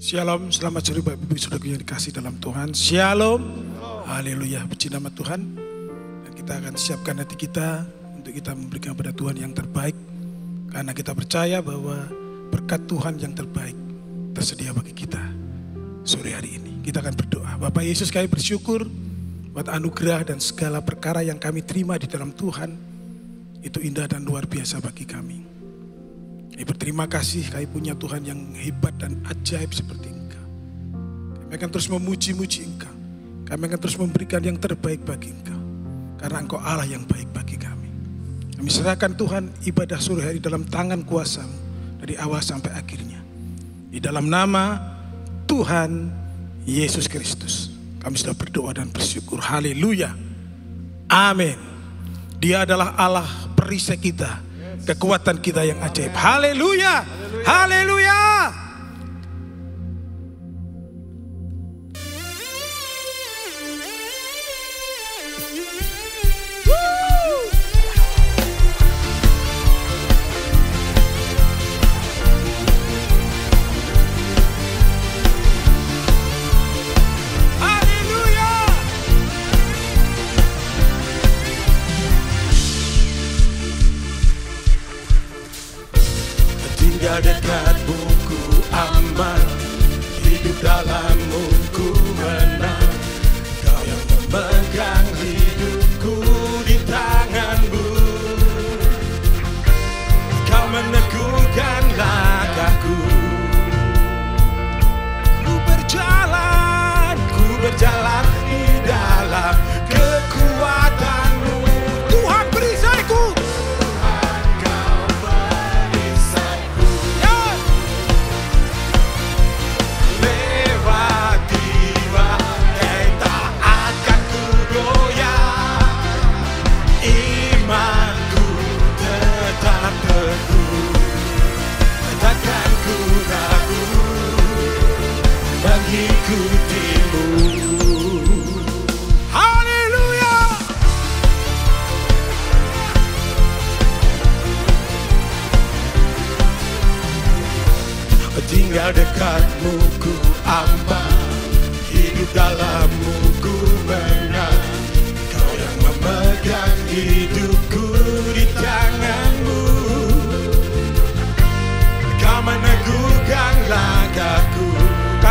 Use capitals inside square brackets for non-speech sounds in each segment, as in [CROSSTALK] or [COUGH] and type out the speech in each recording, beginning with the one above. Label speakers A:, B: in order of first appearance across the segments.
A: Shalom, selamat sore Bapak Ibu Saudara yang dikasih dalam Tuhan. Shalom, haleluya, puji nama Tuhan. Dan kita akan siapkan hati kita untuk kita memberikan pada Tuhan yang terbaik. Karena kita percaya bahwa berkat Tuhan yang terbaik tersedia bagi kita sore hari ini. Kita akan berdoa. Bapak Yesus kami bersyukur buat anugerah dan segala perkara yang kami terima di dalam Tuhan. Itu indah dan luar biasa bagi kami. Kami berterima kasih kami punya Tuhan yang hebat dan ajaib seperti Engkau. Kami akan terus memuji-muji Engkau. Kami akan terus memberikan yang terbaik bagi Engkau. Karena Engkau Allah yang baik bagi kami. Kami serahkan Tuhan ibadah sore hari dalam tangan kuasamu. Dari awal sampai akhirnya. Di dalam nama Tuhan Yesus Kristus. Kami sudah berdoa dan bersyukur. Haleluya. Amin. Dia adalah Allah perisai kita kekuatan kita yang ajaib. Haleluya. Haleluya.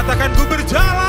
A: Katakan ku berjalan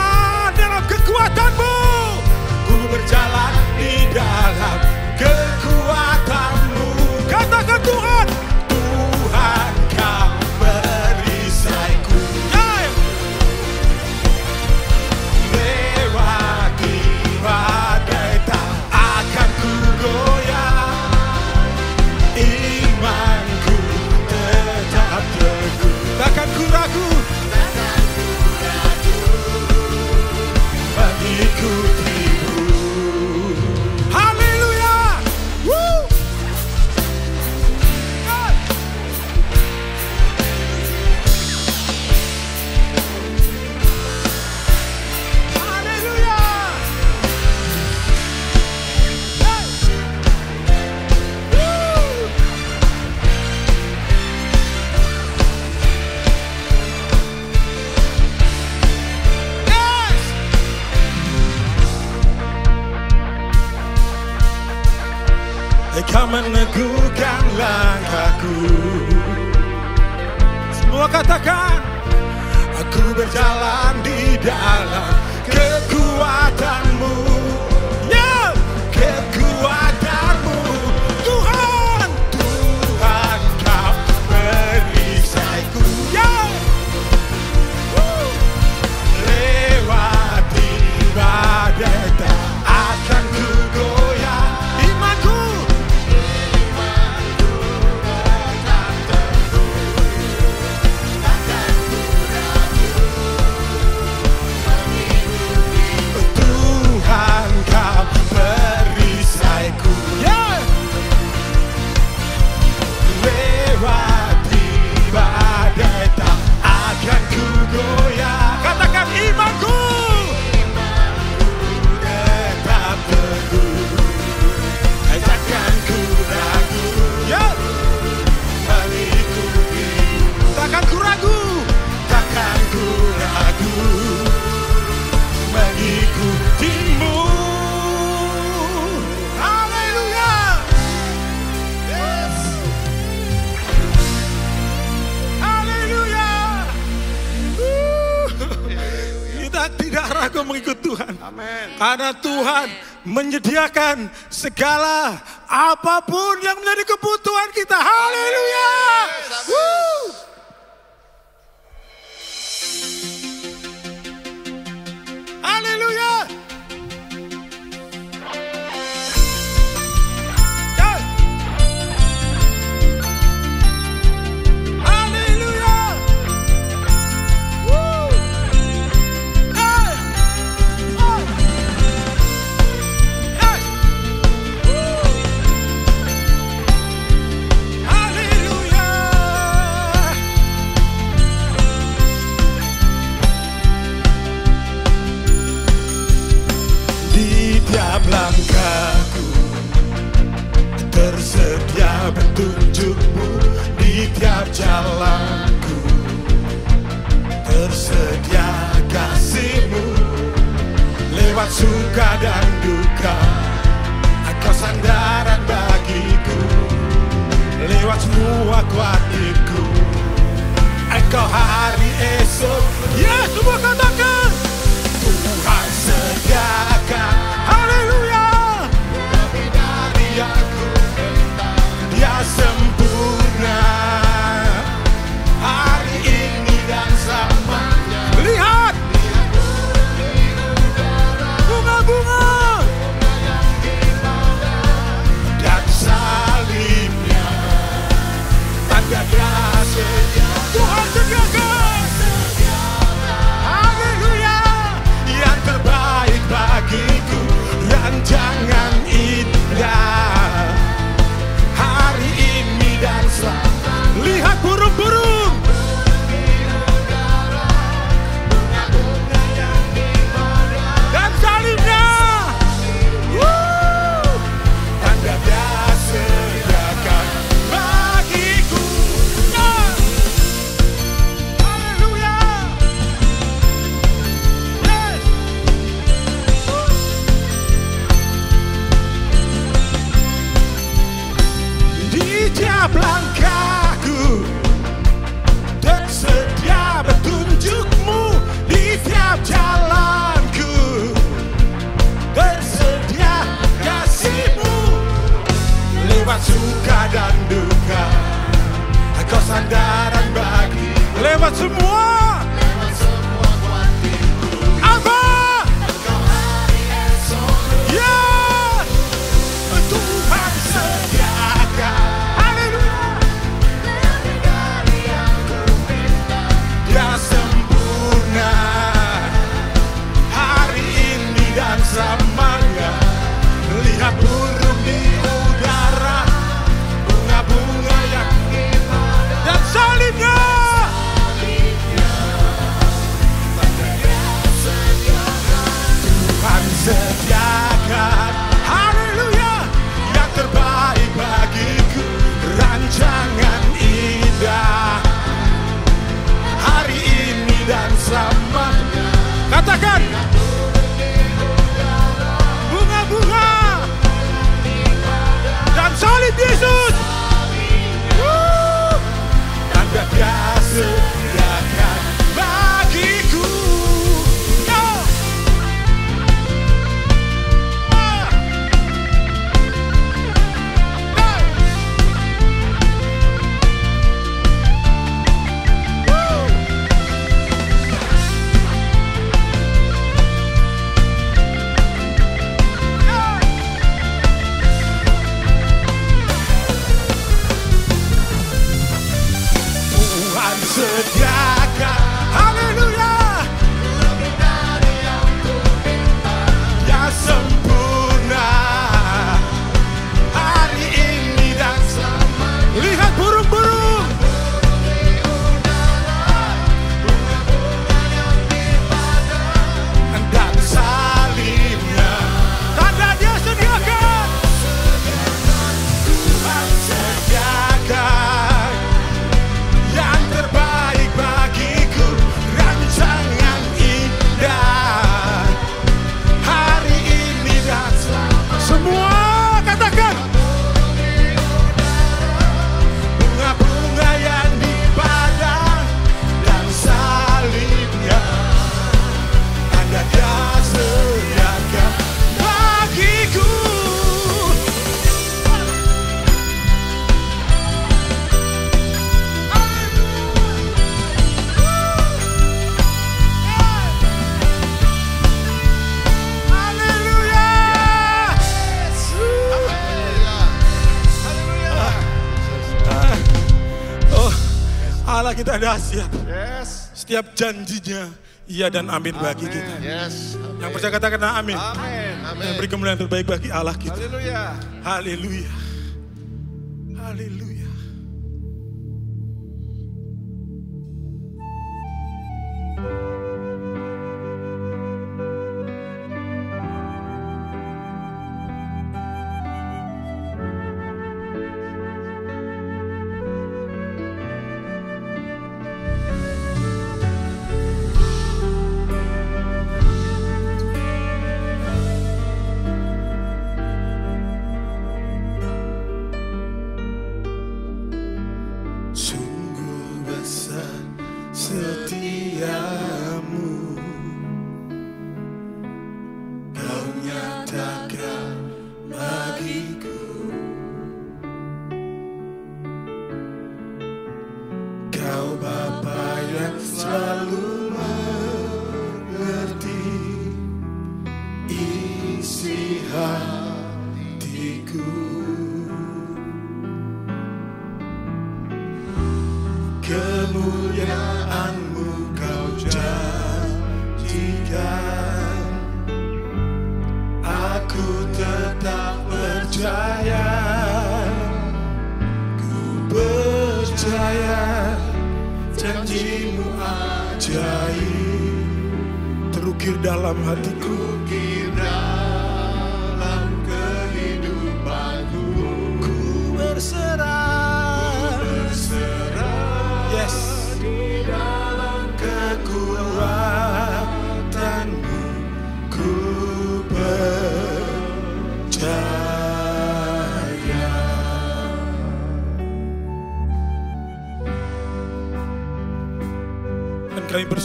A: setiap janjinya iya dan amin, amin. bagi kita.
B: Yes, amin.
A: Yang percaya katakan amin.
B: Amin. amin.
A: Dan beri kemuliaan terbaik bagi Allah kita.
B: Haleluya.
A: Haleluya.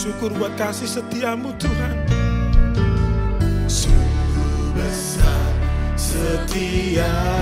A: bersyukur buat kasih setiamu Tuhan. Sungguh besar
C: setia.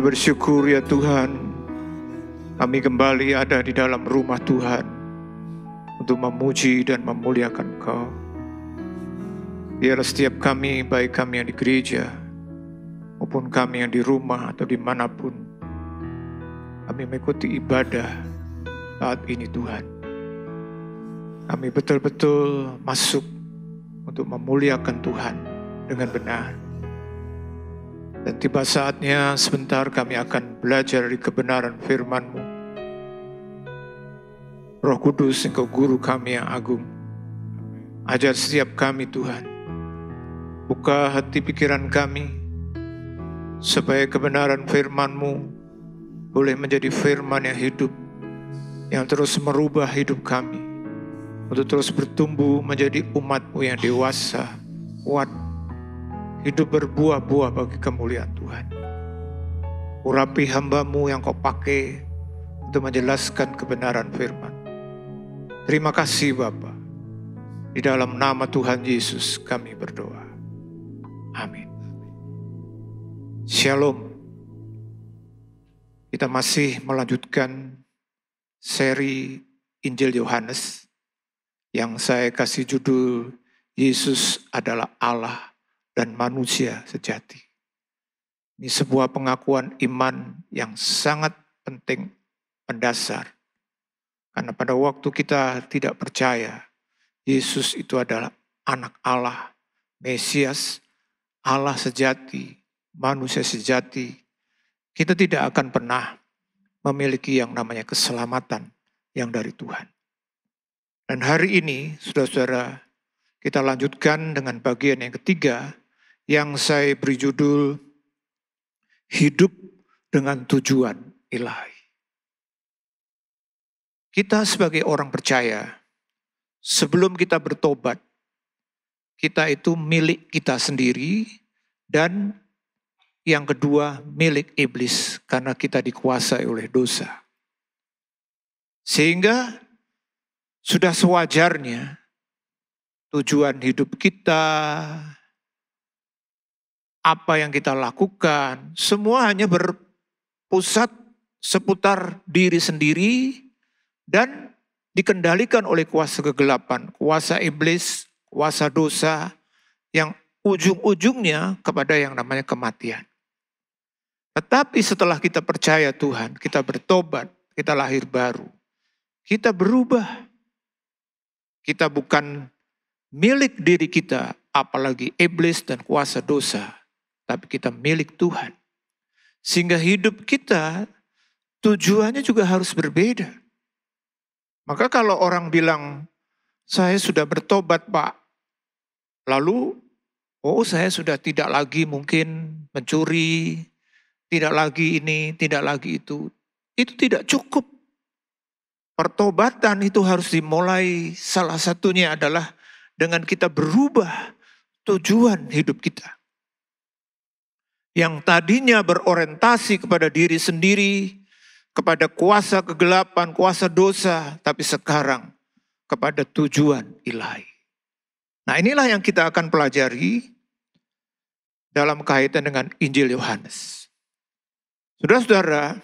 C: Bersyukur ya Tuhan, kami kembali ada di dalam rumah Tuhan untuk memuji dan memuliakan Kau. Biarlah setiap kami, baik kami yang di gereja maupun kami yang di rumah atau di mana pun, kami mengikuti ibadah saat ini Tuhan. Kami betul-betul masuk untuk memuliakan Tuhan dengan benar. Dan tiba saatnya sebentar kami akan belajar dari kebenaran firman-Mu. Roh Kudus, Engkau Guru kami yang agung. Ajar setiap kami Tuhan. Buka hati pikiran kami, supaya kebenaran firman-Mu boleh menjadi firman yang hidup, yang terus merubah hidup kami, untuk terus bertumbuh menjadi umat-Mu yang dewasa, kuat, hidup berbuah-buah bagi kemuliaan Tuhan. Urapi hambamu yang kau pakai untuk menjelaskan kebenaran firman. Terima kasih Bapa. Di dalam nama Tuhan Yesus kami berdoa. Amin. Shalom. Kita masih melanjutkan seri Injil Yohanes yang saya kasih judul Yesus adalah Allah dan manusia sejati. Ini sebuah pengakuan iman yang sangat penting mendasar. Karena pada waktu kita tidak percaya Yesus itu adalah anak Allah, Mesias, Allah sejati, manusia sejati, kita tidak akan pernah memiliki yang namanya keselamatan yang dari Tuhan. Dan hari ini, saudara-saudara, kita lanjutkan dengan bagian yang ketiga yang saya beri judul Hidup dengan Tujuan Ilahi. Kita sebagai orang percaya, sebelum kita bertobat, kita itu milik kita sendiri dan yang kedua milik iblis karena kita dikuasai oleh dosa. Sehingga sudah sewajarnya tujuan hidup kita, apa yang kita lakukan, semua hanya berpusat seputar diri sendiri dan dikendalikan oleh kuasa kegelapan, kuasa iblis, kuasa dosa yang ujung-ujungnya kepada yang namanya kematian. Tetapi setelah kita percaya Tuhan, kita bertobat, kita lahir baru, kita berubah. Kita bukan milik diri kita, apalagi iblis dan kuasa dosa, tapi kita milik Tuhan. Sehingga hidup kita tujuannya juga harus berbeda. Maka kalau orang bilang, saya sudah bertobat pak, lalu, oh saya sudah tidak lagi mungkin mencuri, tidak lagi ini, tidak lagi itu. Itu tidak cukup. Pertobatan itu harus dimulai salah satunya adalah dengan kita berubah tujuan hidup kita. Yang tadinya berorientasi kepada diri sendiri, kepada kuasa kegelapan, kuasa dosa, tapi sekarang kepada tujuan ilahi. Nah inilah yang kita akan pelajari dalam kaitan dengan Injil Yohanes. Saudara-saudara,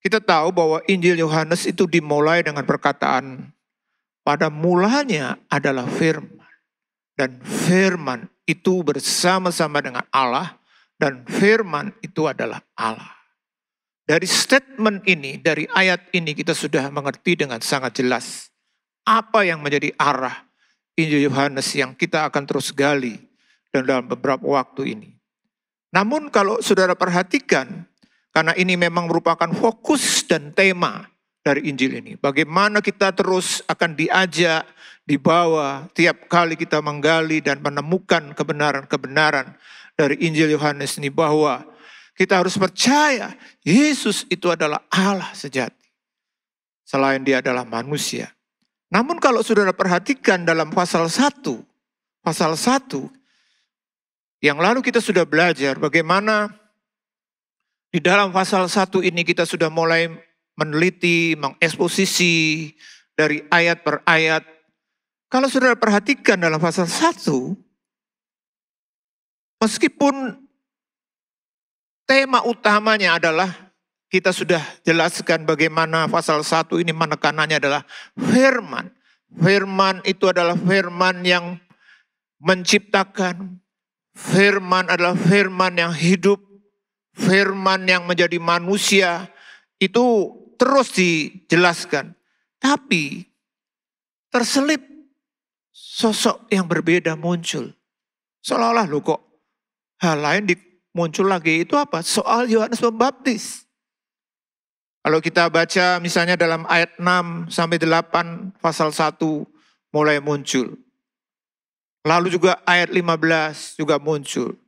C: kita tahu bahwa Injil Yohanes itu dimulai dengan perkataan pada mulanya adalah firman. Dan firman itu bersama-sama dengan Allah dan firman itu adalah Allah. Dari statement ini, dari ayat ini kita sudah mengerti dengan sangat jelas apa yang menjadi arah Injil Yohanes yang kita akan terus gali dalam beberapa waktu ini. Namun kalau saudara perhatikan karena ini memang merupakan fokus dan tema dari Injil ini. Bagaimana kita terus akan diajak, dibawa tiap kali kita menggali dan menemukan kebenaran-kebenaran dari Injil Yohanes ini bahwa kita harus percaya Yesus itu adalah Allah sejati. Selain dia adalah manusia. Namun kalau saudara perhatikan dalam pasal 1, pasal 1, yang lalu kita sudah belajar bagaimana di dalam pasal 1 ini kita sudah mulai meneliti, mengeksposisi dari ayat per ayat. Kalau saudara perhatikan dalam pasal 1, meskipun tema utamanya adalah kita sudah jelaskan bagaimana pasal 1 ini menekanannya adalah firman. Firman itu adalah firman yang menciptakan. Firman adalah firman yang hidup firman yang menjadi manusia itu terus dijelaskan. Tapi terselip sosok yang berbeda muncul. Seolah-olah lu kok hal lain muncul lagi itu apa? Soal Yohanes Pembaptis. Kalau kita baca misalnya dalam ayat 6 sampai 8 pasal 1 mulai muncul. Lalu juga ayat 15 juga muncul.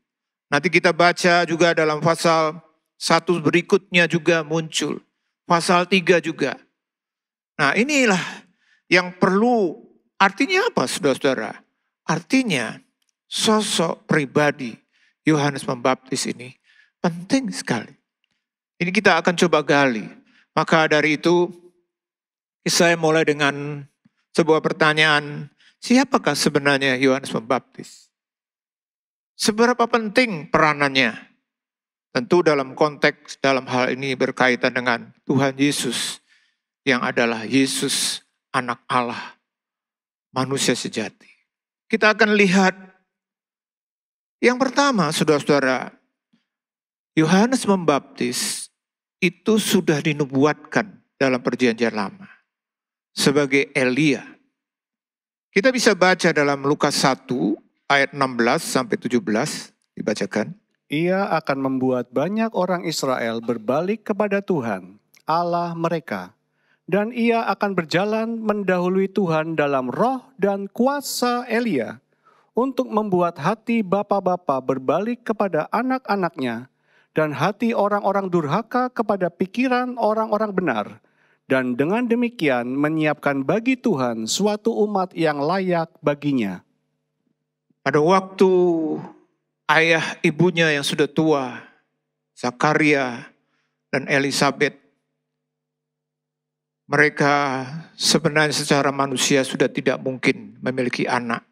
C: Nanti kita baca juga dalam pasal satu berikutnya juga muncul. Pasal tiga juga. Nah inilah yang perlu, artinya apa saudara-saudara? Artinya sosok pribadi Yohanes Pembaptis ini penting sekali. Ini kita akan coba gali. Maka dari itu saya mulai dengan sebuah pertanyaan, siapakah sebenarnya Yohanes Pembaptis? Seberapa penting peranannya? Tentu dalam konteks dalam hal ini berkaitan dengan Tuhan Yesus yang adalah Yesus anak Allah, manusia sejati. Kita akan lihat yang pertama, saudara-saudara, Yohanes Membaptis itu sudah dinubuatkan dalam perjanjian lama sebagai Elia. Kita bisa baca dalam Lukas 1 ayat 16 sampai 17 dibacakan.
D: Ia akan membuat banyak orang Israel berbalik kepada Tuhan, Allah mereka. Dan ia akan berjalan mendahului Tuhan dalam roh dan kuasa Elia untuk membuat hati bapa-bapa berbalik kepada anak-anaknya dan hati orang-orang durhaka kepada pikiran orang-orang benar dan dengan demikian menyiapkan bagi Tuhan suatu umat yang layak baginya.
C: Pada waktu ayah ibunya yang sudah tua, Zakaria dan Elizabeth, mereka sebenarnya secara manusia sudah tidak mungkin memiliki anak.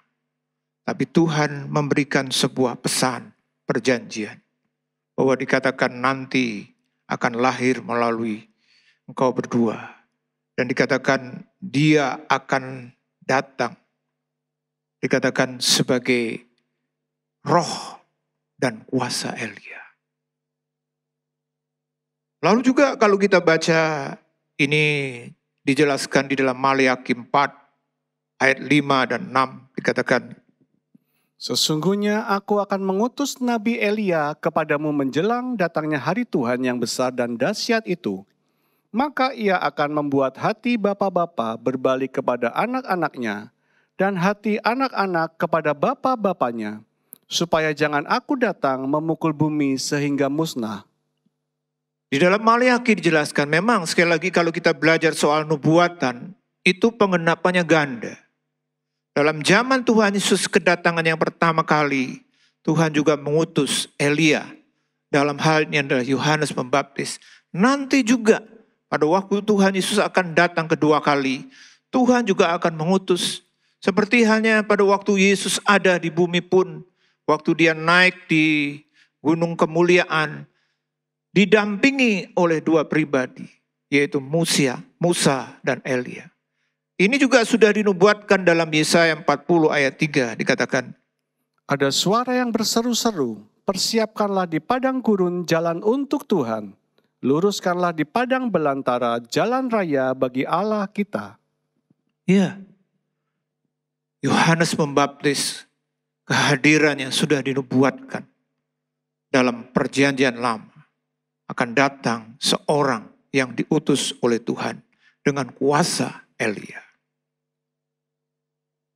C: Tapi Tuhan memberikan sebuah pesan, perjanjian. Bahwa dikatakan nanti akan lahir melalui engkau berdua. Dan dikatakan dia akan datang. Dikatakan sebagai roh dan kuasa Elia. Lalu juga kalau kita baca ini dijelaskan di dalam Maliaki 4 ayat 5 dan 6 dikatakan
D: Sesungguhnya aku akan mengutus Nabi Elia kepadamu menjelang datangnya hari Tuhan yang besar dan dahsyat itu. Maka ia akan membuat hati bapak-bapak berbalik kepada anak-anaknya dan hati anak-anak kepada bapak-bapaknya, supaya jangan aku datang memukul bumi sehingga musnah.
C: Di dalam Maliaki dijelaskan memang sekali lagi kalau kita belajar soal nubuatan itu pengenapannya ganda. Dalam zaman Tuhan Yesus kedatangan yang pertama kali, Tuhan juga mengutus Elia. Dalam hal ini adalah Yohanes Pembaptis. Nanti juga pada waktu Tuhan Yesus akan datang kedua kali, Tuhan juga akan mengutus. Seperti halnya pada waktu Yesus ada di bumi pun, waktu dia naik di gunung kemuliaan, didampingi oleh dua pribadi, yaitu Musa, Musa dan Elia. Ini juga sudah dinubuatkan dalam Yesaya 40 ayat 3 dikatakan.
D: Ada suara yang berseru-seru, persiapkanlah di padang gurun jalan untuk Tuhan. Luruskanlah di padang belantara jalan raya bagi Allah kita.
C: Ya, Yohanes Pembaptis kehadirannya sudah dinubuatkan dalam perjanjian lama. Akan datang seorang yang diutus oleh Tuhan dengan kuasa Elia.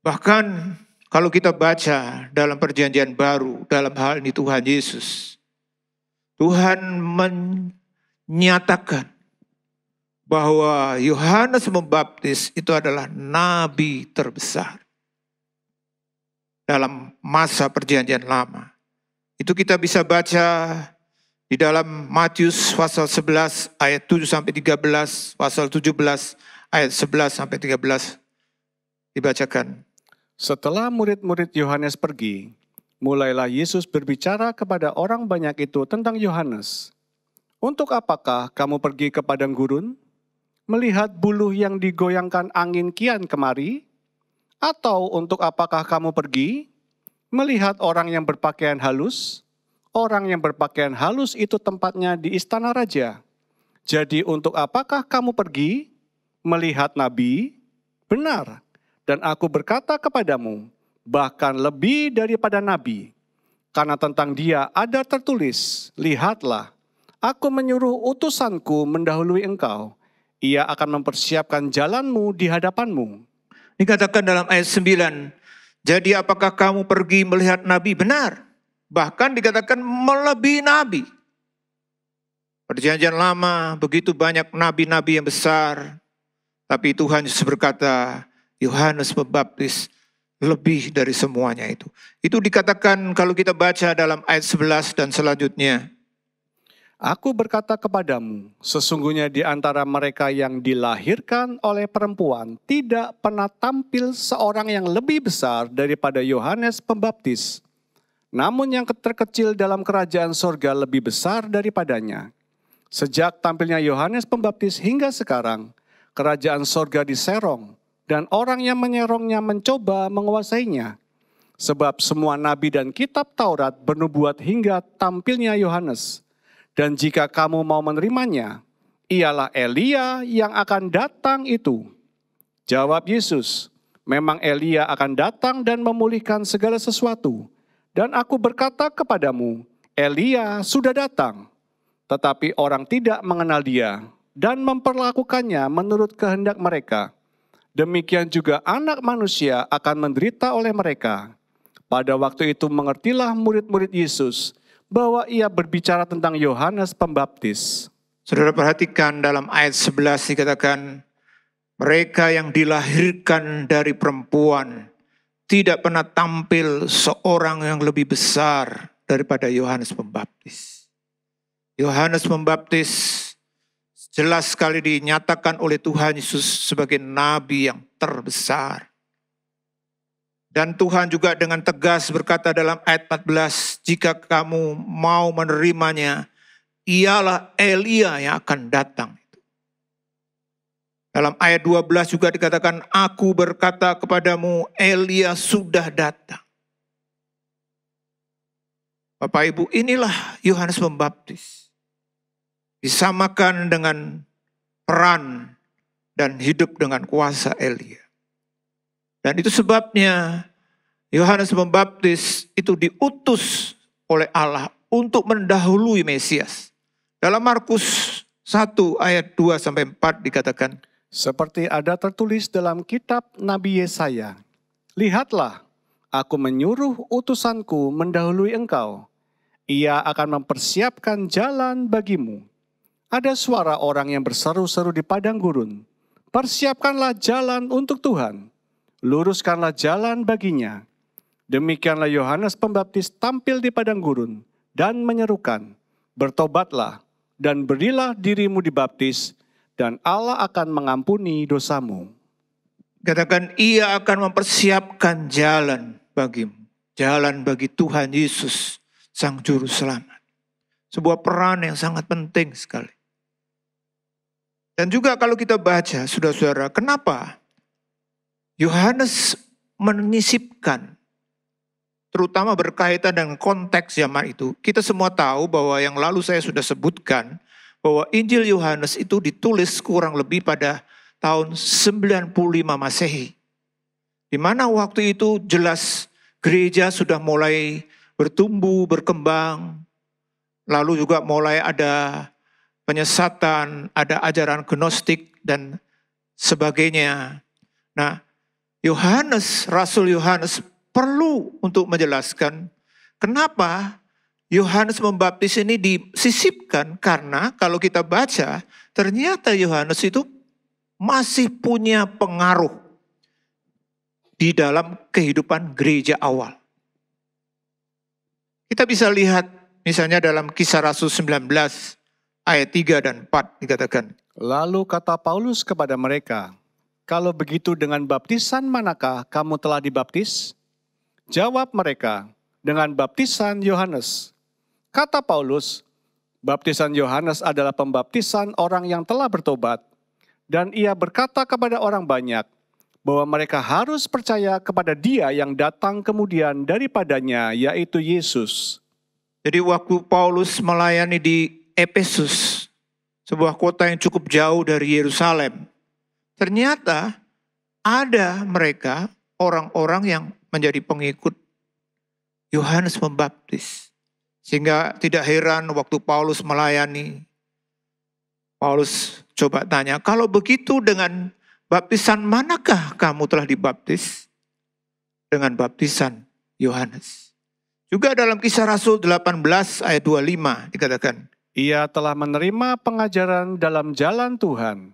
C: Bahkan kalau kita baca dalam perjanjian baru, dalam hal ini Tuhan Yesus, Tuhan menyatakan bahwa Yohanes Membaptis itu adalah nabi terbesar dalam masa perjanjian lama. Itu kita bisa baca di dalam Matius pasal 11 ayat 7 sampai 13, pasal 17 ayat 11 sampai 13 dibacakan.
D: Setelah murid-murid Yohanes pergi, mulailah Yesus berbicara kepada orang banyak itu tentang Yohanes. Untuk apakah kamu pergi ke padang gurun? Melihat buluh yang digoyangkan angin kian kemari? Atau untuk apakah kamu pergi? Melihat orang yang berpakaian halus? Orang yang berpakaian halus itu tempatnya di istana raja. Jadi untuk apakah kamu pergi? Melihat nabi? Benar, dan aku berkata kepadamu, bahkan lebih daripada nabi, karena tentang dia ada tertulis, lihatlah, aku menyuruh utusanku mendahului engkau, ia akan mempersiapkan jalanmu di hadapanmu.
C: Dikatakan dalam ayat 9, jadi apakah kamu pergi melihat nabi? Benar. Bahkan dikatakan melebihi nabi. Perjanjian lama begitu banyak nabi-nabi yang besar. Tapi Tuhan Yesus berkata, Yohanes Pembaptis lebih dari semuanya itu. Itu dikatakan kalau kita baca dalam ayat 11 dan selanjutnya.
D: Aku berkata kepadamu, sesungguhnya di antara mereka yang dilahirkan oleh perempuan tidak pernah tampil seorang yang lebih besar daripada Yohanes Pembaptis. Namun yang terkecil dalam kerajaan sorga lebih besar daripadanya. Sejak tampilnya Yohanes Pembaptis hingga sekarang, kerajaan sorga diserong dan orang yang menyerongnya mencoba menguasainya. Sebab semua nabi dan kitab Taurat bernubuat hingga tampilnya Yohanes. Dan jika kamu mau menerimanya, ialah Elia yang akan datang itu. Jawab Yesus, memang Elia akan datang dan memulihkan segala sesuatu. Dan aku berkata kepadamu, Elia sudah datang, tetapi orang tidak mengenal dia dan memperlakukannya menurut kehendak mereka demikian juga anak manusia akan menderita oleh mereka. Pada waktu itu mengertilah murid-murid Yesus bahwa ia berbicara tentang Yohanes Pembaptis.
C: Saudara perhatikan dalam ayat 11 dikatakan, mereka yang dilahirkan dari perempuan tidak pernah tampil seorang yang lebih besar daripada Yohanes Pembaptis. Yohanes Pembaptis jelas sekali dinyatakan oleh Tuhan Yesus sebagai nabi yang terbesar. Dan Tuhan juga dengan tegas berkata dalam ayat 14, jika kamu mau menerimanya, ialah Elia yang akan datang. Dalam ayat 12 juga dikatakan, Aku berkata kepadamu, Elia sudah datang. Bapak Ibu, inilah Yohanes Pembaptis. Disamakan dengan peran dan hidup dengan kuasa Elia. Dan itu sebabnya Yohanes Pembaptis itu diutus oleh Allah untuk mendahului Mesias. Dalam Markus 1 ayat 2 sampai 4 dikatakan,
D: Seperti ada tertulis dalam kitab Nabi Yesaya, Lihatlah, aku menyuruh utusanku mendahului engkau. Ia akan mempersiapkan jalan bagimu. Ada suara orang yang berseru-seru di padang gurun. Persiapkanlah jalan untuk Tuhan. Luruskanlah jalan baginya. Demikianlah Yohanes Pembaptis tampil di padang gurun dan menyerukan, Bertobatlah dan berilah dirimu dibaptis, dan Allah akan mengampuni dosamu.
C: Katakan ia akan mempersiapkan jalan bagimu. Jalan bagi Tuhan Yesus, Sang Juru Selamat. Sebuah peran yang sangat penting sekali. Dan juga kalau kita baca, saudara-saudara, kenapa Yohanes menyisipkan, terutama berkaitan dengan konteks zaman itu. Kita semua tahu bahwa yang lalu saya sudah sebutkan, bahwa Injil Yohanes itu ditulis kurang lebih pada tahun 95 Masehi. Di mana waktu itu jelas gereja sudah mulai bertumbuh, berkembang. Lalu juga mulai ada penyesatan, ada ajaran gnostik dan sebagainya. Nah, Yohanes, Rasul Yohanes perlu untuk menjelaskan kenapa Yohanes membaptis ini disisipkan karena kalau kita baca ternyata Yohanes itu masih punya pengaruh di dalam kehidupan gereja awal. Kita bisa lihat misalnya dalam kisah Rasul 19 ayat 3 dan 4 dikatakan.
D: Lalu kata Paulus kepada mereka, kalau begitu dengan baptisan manakah kamu telah dibaptis? Jawab mereka, dengan baptisan Yohanes. Kata Paulus, baptisan Yohanes adalah pembaptisan orang yang telah bertobat. Dan ia berkata kepada orang banyak, bahwa mereka harus percaya kepada dia yang datang kemudian daripadanya, yaitu Yesus.
C: Jadi waktu Paulus melayani di Efesus, sebuah kota yang cukup jauh dari Yerusalem, ternyata ada mereka orang-orang yang menjadi pengikut Yohanes Pembaptis. Sehingga tidak heran waktu Paulus melayani, Paulus coba tanya, kalau begitu dengan Baptisan manakah kamu telah dibaptis? Dengan baptisan Yohanes. Juga dalam kisah Rasul 18 ayat 25 dikatakan.
D: Ia telah menerima pengajaran dalam jalan Tuhan.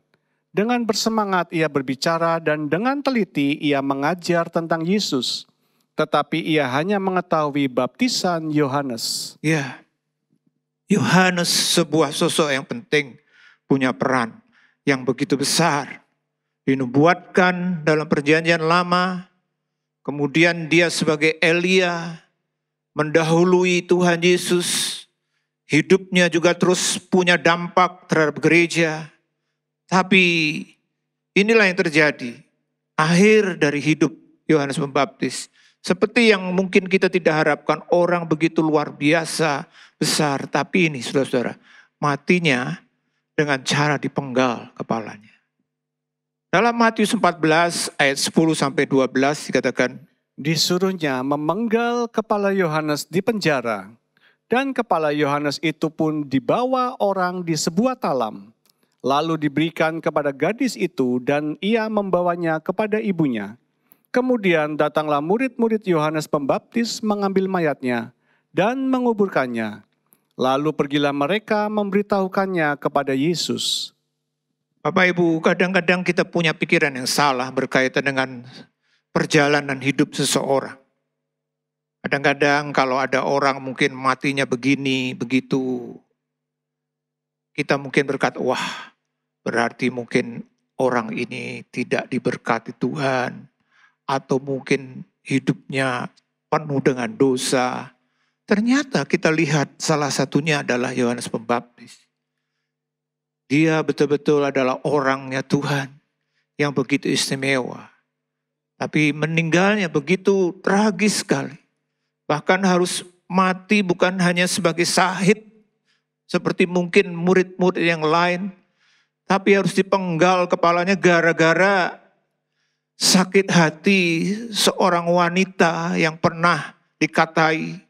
D: Dengan bersemangat ia berbicara dan dengan teliti ia mengajar tentang Yesus. Tetapi ia hanya mengetahui baptisan Yohanes.
C: Ya, Yohanes sebuah sosok yang penting, punya peran yang begitu besar dinubuatkan dalam perjanjian lama, kemudian dia sebagai Elia mendahului Tuhan Yesus, hidupnya juga terus punya dampak terhadap gereja. Tapi inilah yang terjadi, akhir dari hidup Yohanes Pembaptis. Seperti yang mungkin kita tidak harapkan orang begitu luar biasa, besar. Tapi ini saudara-saudara, matinya dengan cara dipenggal kepalanya. Dalam Matius 14 ayat 10 sampai 12 dikatakan,
D: Disuruhnya memenggal kepala Yohanes di penjara, dan kepala Yohanes itu pun dibawa orang di sebuah talam, lalu diberikan kepada gadis itu dan ia membawanya kepada ibunya. Kemudian datanglah murid-murid Yohanes Pembaptis mengambil mayatnya dan menguburkannya. Lalu pergilah mereka memberitahukannya kepada Yesus.
C: Bapak Ibu, kadang-kadang kita punya pikiran yang salah berkaitan dengan perjalanan hidup seseorang. Kadang-kadang kalau ada orang mungkin matinya begini, begitu. Kita mungkin berkata, wah berarti mungkin orang ini tidak diberkati Tuhan. Atau mungkin hidupnya penuh dengan dosa. Ternyata kita lihat salah satunya adalah Yohanes Pembaptis. Dia betul-betul adalah orangnya Tuhan yang begitu istimewa. Tapi meninggalnya begitu tragis sekali. Bahkan harus mati bukan hanya sebagai sahid seperti mungkin murid-murid yang lain, tapi harus dipenggal kepalanya gara-gara sakit hati seorang wanita yang pernah dikatai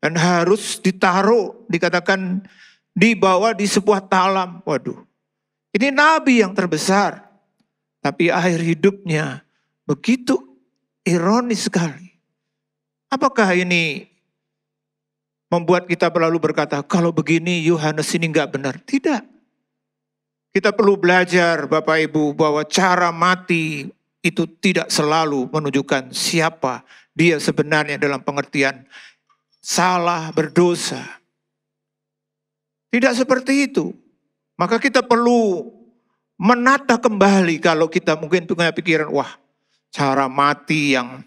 C: dan harus ditaruh, dikatakan dibawa di sebuah talam. Waduh, ini nabi yang terbesar, tapi akhir hidupnya begitu ironis sekali. Apakah ini membuat kita perlu berkata, kalau begini Yohanes ini nggak benar? Tidak. Kita perlu belajar Bapak Ibu bahwa cara mati itu tidak selalu menunjukkan siapa dia sebenarnya dalam pengertian salah, berdosa. Tidak seperti itu. Maka kita perlu menata kembali kalau kita mungkin punya pikiran, wah cara mati yang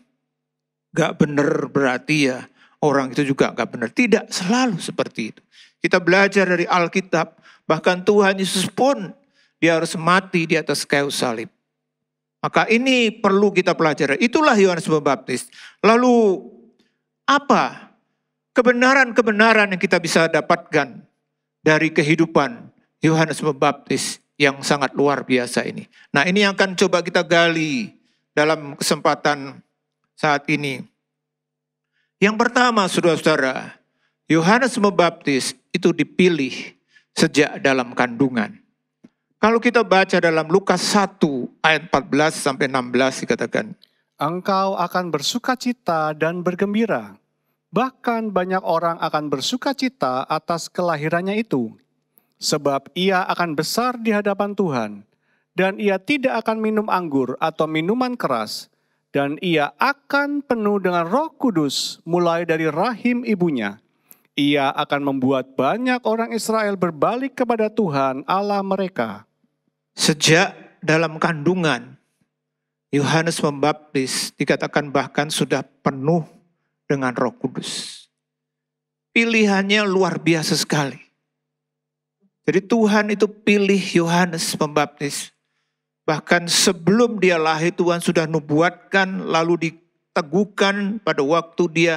C: gak benar berarti ya orang itu juga gak benar. Tidak selalu seperti itu. Kita belajar dari Alkitab, bahkan Tuhan Yesus pun dia harus mati di atas kayu salib. Maka ini perlu kita pelajari. Itulah Yohanes Pembaptis. Lalu apa kebenaran-kebenaran yang kita bisa dapatkan dari kehidupan Yohanes Pembaptis yang sangat luar biasa ini. Nah ini yang akan coba kita gali dalam kesempatan saat ini. Yang pertama saudara-saudara, Yohanes Pembaptis itu dipilih sejak dalam kandungan. Kalau kita baca dalam Lukas 1 ayat 14 sampai 16 dikatakan,
D: Engkau akan bersuka cita dan bergembira. Bahkan banyak orang akan bersuka cita atas kelahirannya itu. Sebab ia akan besar di hadapan Tuhan dan ia tidak akan minum anggur atau minuman keras, dan ia akan penuh dengan roh kudus mulai dari rahim ibunya. Ia akan membuat banyak orang Israel berbalik kepada Tuhan Allah mereka.
C: Sejak dalam kandungan, Yohanes Pembaptis dikatakan bahkan sudah penuh dengan roh kudus. Pilihannya luar biasa sekali. Jadi Tuhan itu pilih Yohanes Pembaptis Bahkan sebelum dia lahir Tuhan sudah nubuatkan lalu diteguhkan pada waktu dia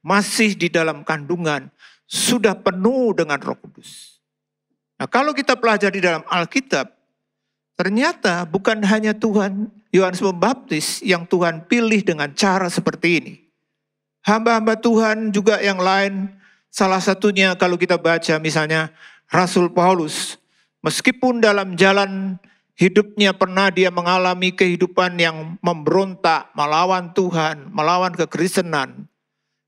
C: masih di dalam kandungan. Sudah penuh dengan roh kudus. Nah kalau kita pelajari dalam Alkitab, ternyata bukan hanya Tuhan Yohanes Pembaptis yang Tuhan pilih dengan cara seperti ini. Hamba-hamba Tuhan juga yang lain, salah satunya kalau kita baca misalnya Rasul Paulus, meskipun dalam jalan Hidupnya pernah dia mengalami kehidupan yang memberontak, melawan Tuhan, melawan kekristenan.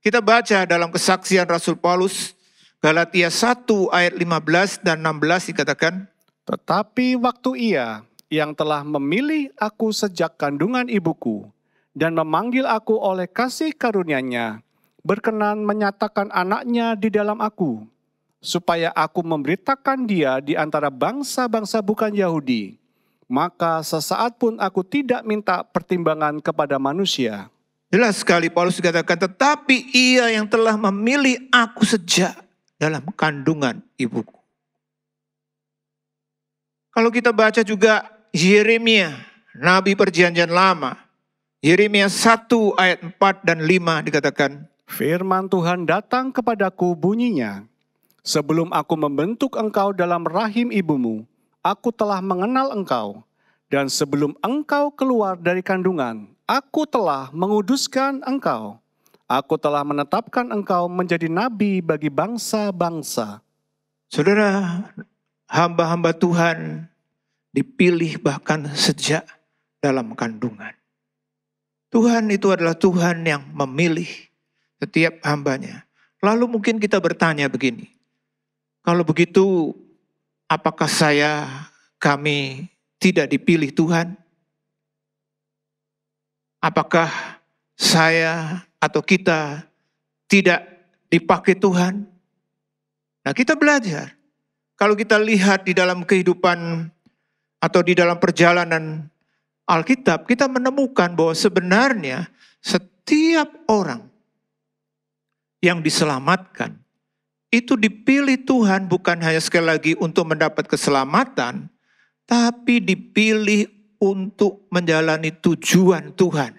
C: Kita baca dalam kesaksian Rasul Paulus, Galatia 1 ayat 15 dan 16 dikatakan,
D: Tetapi waktu ia yang telah memilih aku sejak kandungan ibuku dan memanggil aku oleh kasih karunia-Nya, berkenan menyatakan anaknya di dalam aku, supaya aku memberitakan dia di antara bangsa-bangsa bukan Yahudi, maka sesaat pun aku tidak minta pertimbangan kepada manusia.
C: Jelas sekali Paulus dikatakan, tetapi ia yang telah memilih aku sejak dalam kandungan ibuku. Kalau kita baca juga Yeremia, Nabi Perjanjian Lama, Yeremia 1 ayat 4 dan 5 dikatakan,
D: Firman Tuhan datang kepadaku bunyinya, Sebelum aku membentuk engkau dalam rahim ibumu, aku telah mengenal engkau, dan sebelum engkau keluar dari kandungan, aku telah menguduskan engkau. Aku telah menetapkan engkau menjadi nabi bagi bangsa-bangsa.
C: Saudara, hamba-hamba Tuhan dipilih bahkan sejak dalam kandungan. Tuhan itu adalah Tuhan yang memilih setiap hambanya. Lalu mungkin kita bertanya begini, kalau begitu apakah saya, kami tidak dipilih Tuhan? Apakah saya atau kita tidak dipakai Tuhan? Nah kita belajar. Kalau kita lihat di dalam kehidupan atau di dalam perjalanan Alkitab, kita menemukan bahwa sebenarnya setiap orang yang diselamatkan itu dipilih Tuhan bukan hanya sekali lagi untuk mendapat keselamatan, tapi dipilih untuk menjalani tujuan Tuhan.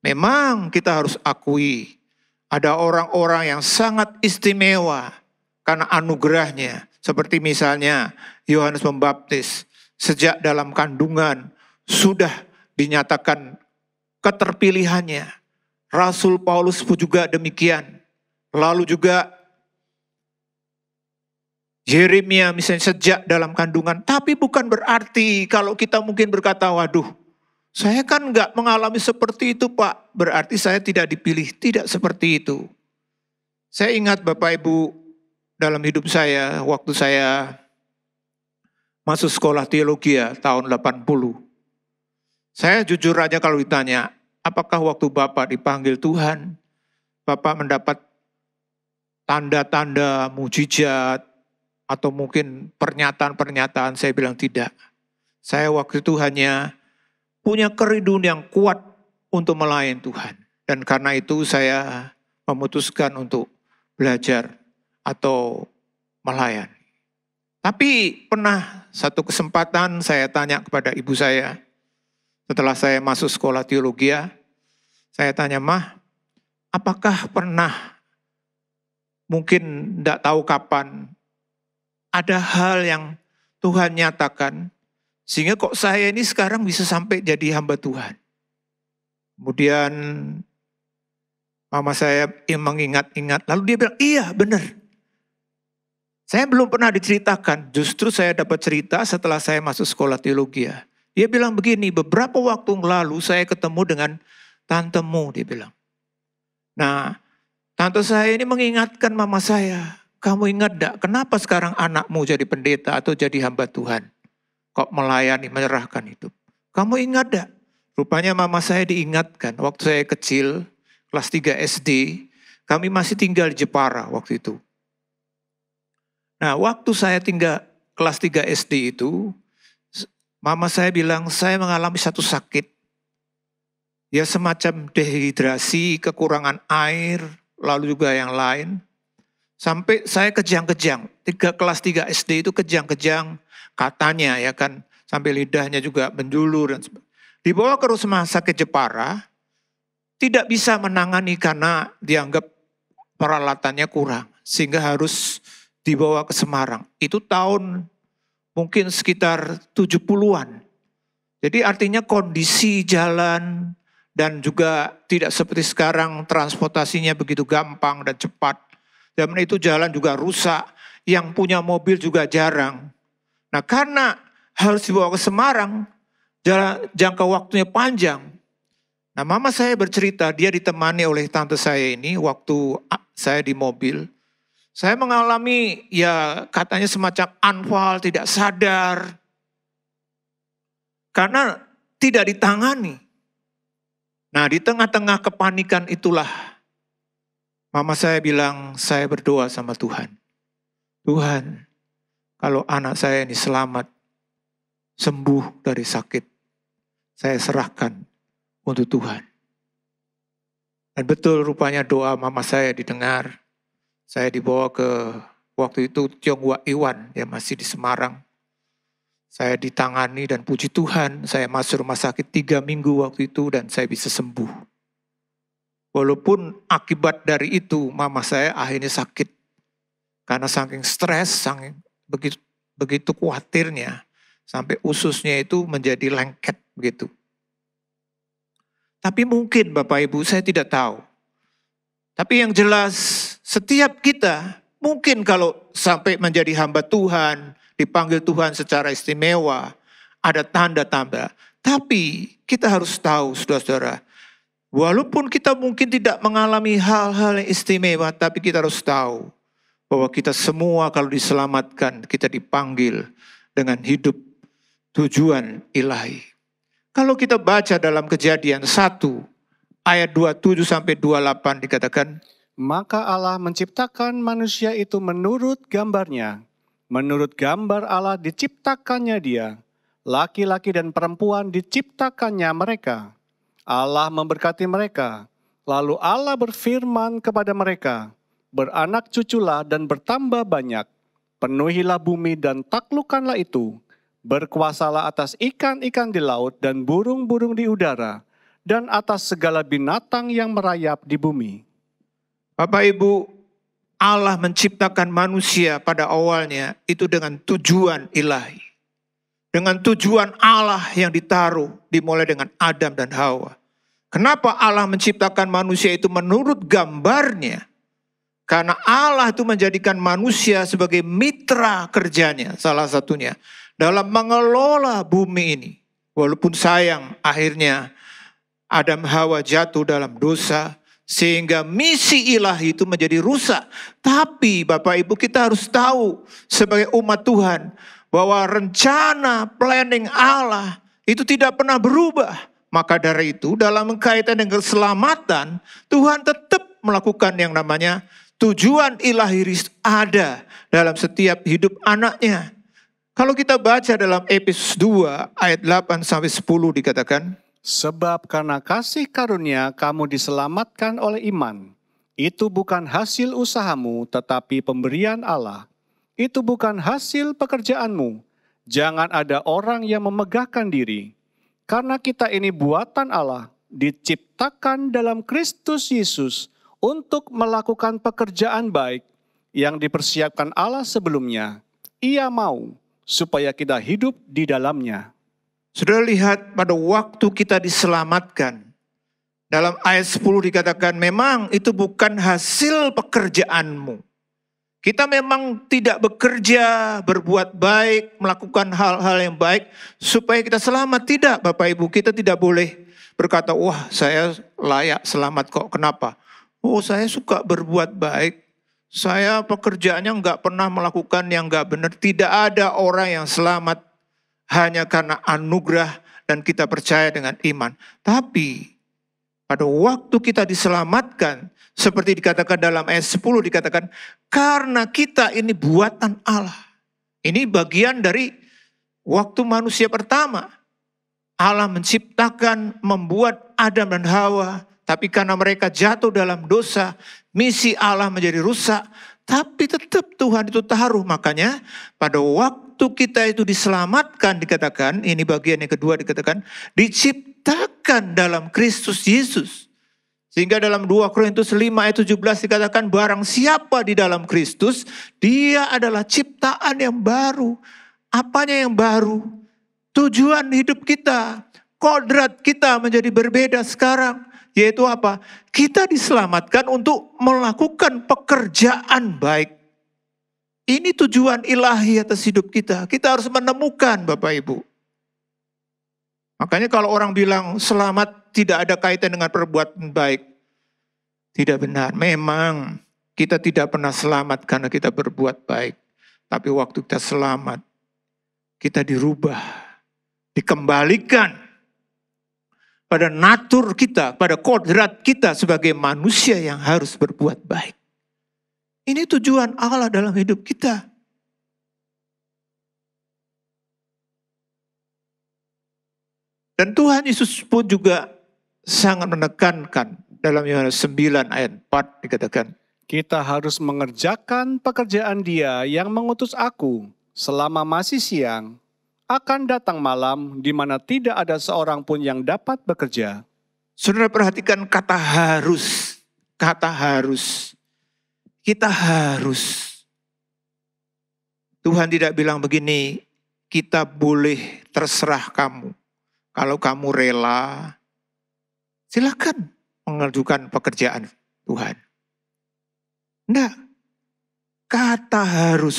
C: Memang kita harus akui ada orang-orang yang sangat istimewa karena anugerahnya. Seperti misalnya Yohanes Pembaptis sejak dalam kandungan sudah dinyatakan keterpilihannya. Rasul Paulus pun juga demikian. Lalu juga Yeremia misalnya sejak dalam kandungan. Tapi bukan berarti kalau kita mungkin berkata, waduh saya kan nggak mengalami seperti itu Pak. Berarti saya tidak dipilih. Tidak seperti itu. Saya ingat Bapak Ibu dalam hidup saya waktu saya masuk sekolah teologi ya, tahun 80. Saya jujur aja kalau ditanya, apakah waktu Bapak dipanggil Tuhan, Bapak mendapat tanda-tanda mujizat, atau mungkin pernyataan-pernyataan saya bilang tidak. Saya waktu itu hanya punya kerinduan yang kuat untuk melayani Tuhan. Dan karena itu saya memutuskan untuk belajar atau melayani. Tapi pernah satu kesempatan saya tanya kepada ibu saya, setelah saya masuk sekolah teologi, saya tanya, Mah, apakah pernah mungkin tidak tahu kapan ada hal yang Tuhan nyatakan sehingga kok saya ini sekarang bisa sampai jadi hamba Tuhan. Kemudian mama saya mengingat-ingat lalu dia bilang iya benar. Saya belum pernah diceritakan, justru saya dapat cerita setelah saya masuk sekolah teologi ya. Dia bilang begini, beberapa waktu lalu saya ketemu dengan tantemu, dia bilang. Nah, tante saya ini mengingatkan mama saya, kamu ingat gak kenapa sekarang anakmu jadi pendeta atau jadi hamba Tuhan? Kok melayani, menyerahkan hidup? Kamu ingat gak? Rupanya mama saya diingatkan waktu saya kecil, kelas 3 SD, kami masih tinggal di Jepara waktu itu. Nah waktu saya tinggal kelas 3 SD itu, mama saya bilang saya mengalami satu sakit. Ya semacam dehidrasi, kekurangan air, lalu juga yang lain. Sampai saya kejang-kejang. Tiga kelas tiga SD itu kejang-kejang katanya ya kan. Sampai lidahnya juga menjulur dan sebagainya. Dibawa ke rumah sakit Jepara, tidak bisa menangani karena dianggap peralatannya kurang. Sehingga harus dibawa ke Semarang. Itu tahun mungkin sekitar 70-an. Jadi artinya kondisi jalan dan juga tidak seperti sekarang transportasinya begitu gampang dan cepat. Zaman itu jalan juga rusak, yang punya mobil juga jarang. Nah karena harus dibawa ke Semarang, jalan, jangka waktunya panjang. Nah mama saya bercerita, dia ditemani oleh tante saya ini waktu saya di mobil. Saya mengalami ya katanya semacam anfal, tidak sadar. Karena tidak ditangani. Nah di tengah-tengah kepanikan itulah Mama saya bilang, saya berdoa sama Tuhan. Tuhan, kalau anak saya ini selamat, sembuh dari sakit, saya serahkan untuk Tuhan. Dan betul rupanya doa mama saya didengar. Saya dibawa ke waktu itu Tionghoa Iwan yang masih di Semarang. Saya ditangani dan puji Tuhan, saya masuk rumah sakit tiga minggu waktu itu dan saya bisa sembuh. Walaupun akibat dari itu mama saya akhirnya sakit. Karena saking stres, saking begitu, begitu khawatirnya. Sampai ususnya itu menjadi lengket begitu. Tapi mungkin Bapak Ibu saya tidak tahu. Tapi yang jelas setiap kita mungkin kalau sampai menjadi hamba Tuhan, dipanggil Tuhan secara istimewa, ada tanda-tanda. Tapi kita harus tahu saudara-saudara, Walaupun kita mungkin tidak mengalami hal-hal yang istimewa, tapi kita harus tahu bahwa kita semua kalau diselamatkan, kita dipanggil dengan hidup tujuan ilahi. Kalau kita baca dalam kejadian 1 ayat 27 sampai 28 dikatakan,
D: maka Allah menciptakan manusia itu menurut gambarnya. Menurut gambar Allah diciptakannya dia. Laki-laki dan perempuan diciptakannya mereka. Allah memberkati mereka. Lalu Allah berfirman kepada mereka, Beranak cuculah dan bertambah banyak, penuhilah bumi dan taklukkanlah itu, berkuasalah atas ikan-ikan di laut dan burung-burung di udara, dan atas segala binatang yang merayap di bumi.
C: Bapak Ibu, Allah menciptakan manusia pada awalnya itu dengan tujuan ilahi. Dengan tujuan Allah yang ditaruh dimulai dengan Adam dan Hawa. Kenapa Allah menciptakan manusia itu menurut gambarnya? Karena Allah itu menjadikan manusia sebagai mitra kerjanya salah satunya. Dalam mengelola bumi ini. Walaupun sayang akhirnya Adam Hawa jatuh dalam dosa. Sehingga misi ilahi itu menjadi rusak. Tapi Bapak Ibu kita harus tahu sebagai umat Tuhan. Bahwa rencana planning Allah itu tidak pernah berubah. Maka dari itu dalam kaitan dengan keselamatan Tuhan tetap melakukan yang namanya tujuan ilahi ada dalam setiap hidup anaknya. Kalau kita baca dalam Efesus 2 ayat 8 sampai 10 dikatakan,
D: Sebab karena kasih karunia kamu diselamatkan oleh iman. Itu bukan hasil usahamu tetapi pemberian Allah. Itu bukan hasil pekerjaanmu. Jangan ada orang yang memegahkan diri. Karena kita ini buatan Allah, diciptakan dalam Kristus Yesus untuk melakukan pekerjaan baik yang dipersiapkan Allah sebelumnya. Ia mau supaya kita hidup di dalamnya.
C: Sudah lihat pada waktu kita diselamatkan. Dalam ayat 10 dikatakan memang itu bukan hasil pekerjaanmu. Kita memang tidak bekerja, berbuat baik, melakukan hal-hal yang baik supaya kita selamat. Tidak Bapak Ibu, kita tidak boleh berkata, wah saya layak selamat kok. Kenapa? Oh saya suka berbuat baik. Saya pekerjaannya nggak pernah melakukan yang nggak benar. Tidak ada orang yang selamat hanya karena anugerah dan kita percaya dengan iman. Tapi pada waktu kita diselamatkan, seperti dikatakan dalam ayat 10 dikatakan, karena kita ini buatan Allah. Ini bagian dari waktu manusia pertama. Allah menciptakan, membuat Adam dan Hawa. Tapi karena mereka jatuh dalam dosa, misi Allah menjadi rusak. Tapi tetap Tuhan itu taruh. Makanya pada waktu kita itu diselamatkan dikatakan, ini bagian yang kedua dikatakan, diciptakan dalam Kristus Yesus. Sehingga dalam 2 Korintus 5 ayat 17 dikatakan barang siapa di dalam Kristus, dia adalah ciptaan yang baru. Apanya yang baru? Tujuan hidup kita, kodrat kita menjadi berbeda sekarang. Yaitu apa? Kita diselamatkan untuk melakukan pekerjaan baik. Ini tujuan ilahi atas hidup kita. Kita harus menemukan Bapak Ibu. Makanya kalau orang bilang selamat tidak ada kaitan dengan perbuatan baik. Tidak benar. Memang kita tidak pernah selamat karena kita berbuat baik. Tapi waktu kita selamat, kita dirubah, dikembalikan pada natur kita, pada kodrat kita sebagai manusia yang harus berbuat baik. Ini tujuan Allah dalam hidup kita. Dan Tuhan Yesus pun juga sangat menekankan dalam Yohanes 9 ayat 4 dikatakan.
D: Kita harus mengerjakan pekerjaan dia yang mengutus aku selama masih siang. Akan datang malam di mana tidak ada seorang pun yang dapat bekerja.
C: Saudara perhatikan kata harus. Kata harus. Kita harus. Tuhan tidak bilang begini, kita boleh terserah kamu. Kalau kamu rela, silakan mengajukan pekerjaan Tuhan. Enggak. Kata harus.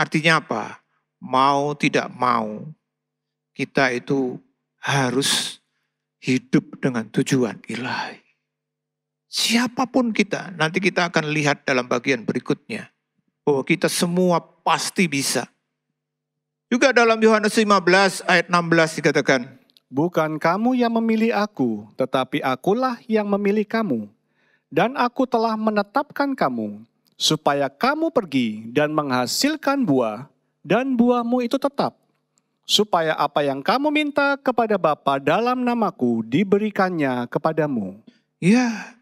C: Artinya apa? Mau tidak mau, kita itu harus hidup dengan tujuan ilahi. Siapa pun kita, nanti kita akan lihat dalam bagian berikutnya. Bahwa kita semua pasti bisa. Juga dalam Yohanes 15 ayat 16 dikatakan,
D: Bukan kamu yang memilih aku, tetapi akulah yang memilih kamu. Dan aku telah menetapkan kamu, supaya kamu pergi dan menghasilkan buah, dan buahmu itu tetap. supaya apa yang kamu minta kepada Bapa dalam namaku diberikannya kepadamu.
C: Ya,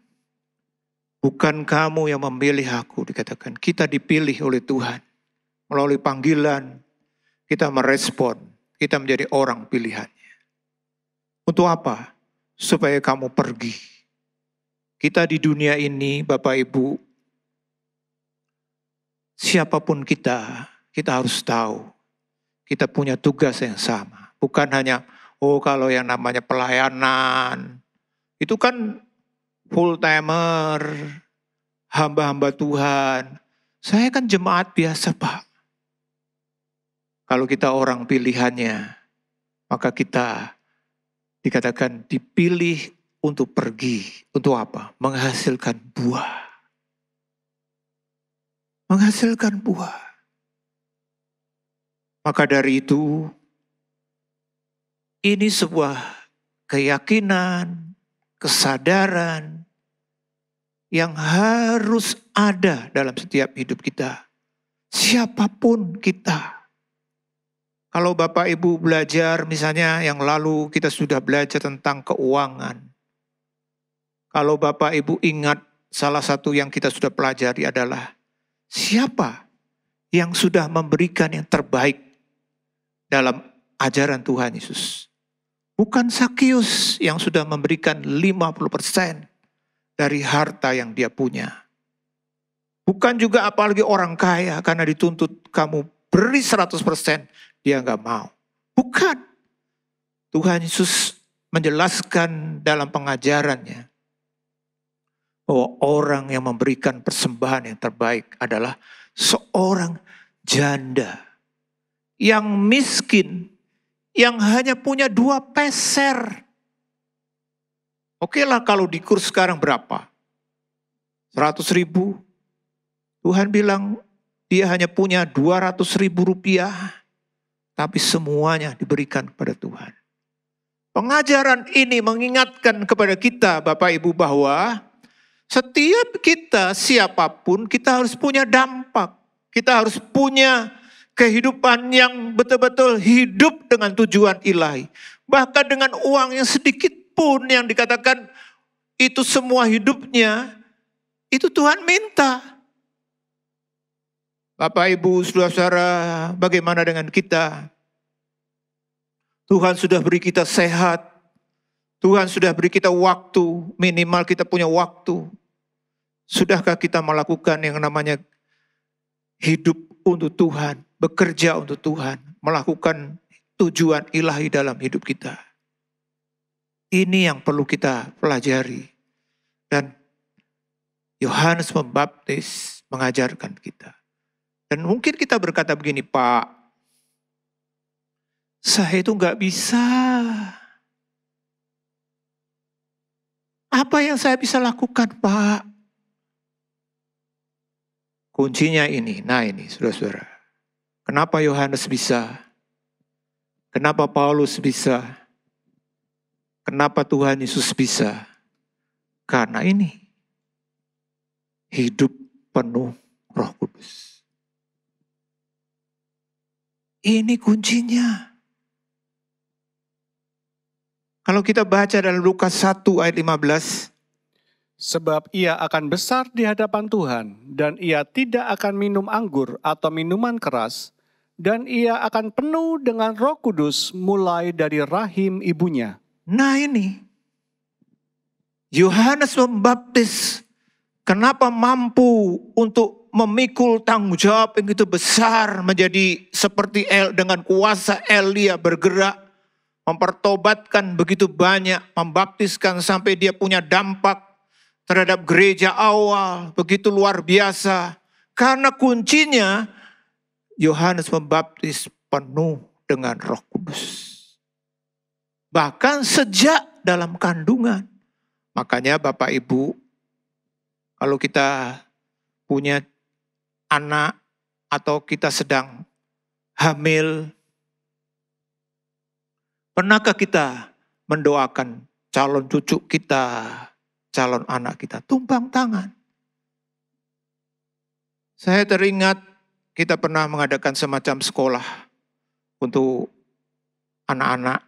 C: bukan kamu yang memilih aku dikatakan. Kita dipilih oleh Tuhan. Melalui panggilan, kita merespon. Kita menjadi orang pilihannya. Untuk apa? Supaya kamu pergi. Kita di dunia ini, Bapak Ibu, siapa pun kita, kita harus tahu kita punya tugas yang sama. Bukan hanya, oh kalau yang namanya pelayanan, itu kan full timer, hamba-hamba Tuhan. Saya kan jemaat biasa Pak. Kalau kita orang pilihannya, maka kita dikatakan dipilih untuk pergi. Untuk apa? Menghasilkan buah. Menghasilkan buah. Maka dari itu, ini sebuah keyakinan, kesadaran yang harus ada dalam setiap hidup kita. Siapa pun kita. Kalau Bapak Ibu belajar misalnya yang lalu kita sudah belajar tentang keuangan. Kalau Bapak Ibu ingat salah satu yang kita sudah pelajari adalah siapa yang sudah memberikan yang terbaik dalam ajaran Tuhan Yesus. Bukan Sakius yang sudah memberikan 50% dari harta yang dia punya. Bukan juga apalagi orang kaya karena dituntut kamu beri 100% dia nggak mau. Bukan. Tuhan Yesus menjelaskan dalam pengajarannya bahwa orang yang memberikan persembahan yang terbaik adalah seorang janda yang miskin, yang hanya punya dua peser. Oke lah kalau di kurs sekarang berapa? 100 ribu. Tuhan bilang dia hanya punya 200 ribu rupiah. Tapi semuanya diberikan kepada Tuhan. Pengajaran ini mengingatkan kepada kita Bapak Ibu bahwa setiap kita siapa pun kita harus punya dampak. Kita harus punya kehidupan yang betul-betul hidup dengan tujuan ilahi. Bahkan dengan uang yang sedikit pun yang dikatakan itu semua hidupnya, itu Tuhan minta. Bapak, Ibu, saudara-saudara, bagaimana dengan kita? Tuhan sudah beri kita sehat. Tuhan sudah beri kita waktu, minimal kita punya waktu. Sudahkah kita melakukan yang namanya hidup untuk Tuhan, bekerja untuk Tuhan, melakukan tujuan ilahi dalam hidup kita? Ini yang perlu kita pelajari. Dan Yohanes Pembaptis mengajarkan kita. Dan mungkin kita berkata begini, Pak, saya itu nggak bisa. Apa yang saya bisa lakukan, Pak? Kuncinya ini, nah ini, saudara-saudara. Kenapa Yohanes bisa? Kenapa Paulus bisa? Kenapa Tuhan Yesus bisa? Karena ini hidup penuh Roh Kudus. Ini kuncinya. Kalau kita baca dalam Lukas 1 ayat 15.
D: Sebab ia akan besar di hadapan Tuhan, dan ia tidak akan minum anggur atau minuman keras, dan ia akan penuh dengan roh kudus mulai dari rahim ibunya.
C: Nah ini, Yohanes Pembaptis kenapa mampu untuk memikul tanggung jawab yang begitu besar menjadi seperti El dengan kuasa Elia bergerak mempertobatkan begitu banyak, membaptiskan sampai dia punya dampak terhadap gereja awal begitu luar biasa. Karena kuncinya Yohanes Pembaptis penuh dengan Roh Kudus. Bahkan sejak dalam kandungan. Makanya Bapak Ibu, kalau kita punya anak atau kita sedang hamil. Pernahkah kita mendoakan calon cucu kita, calon anak kita tumpang tangan? Saya teringat kita pernah mengadakan semacam sekolah untuk anak-anak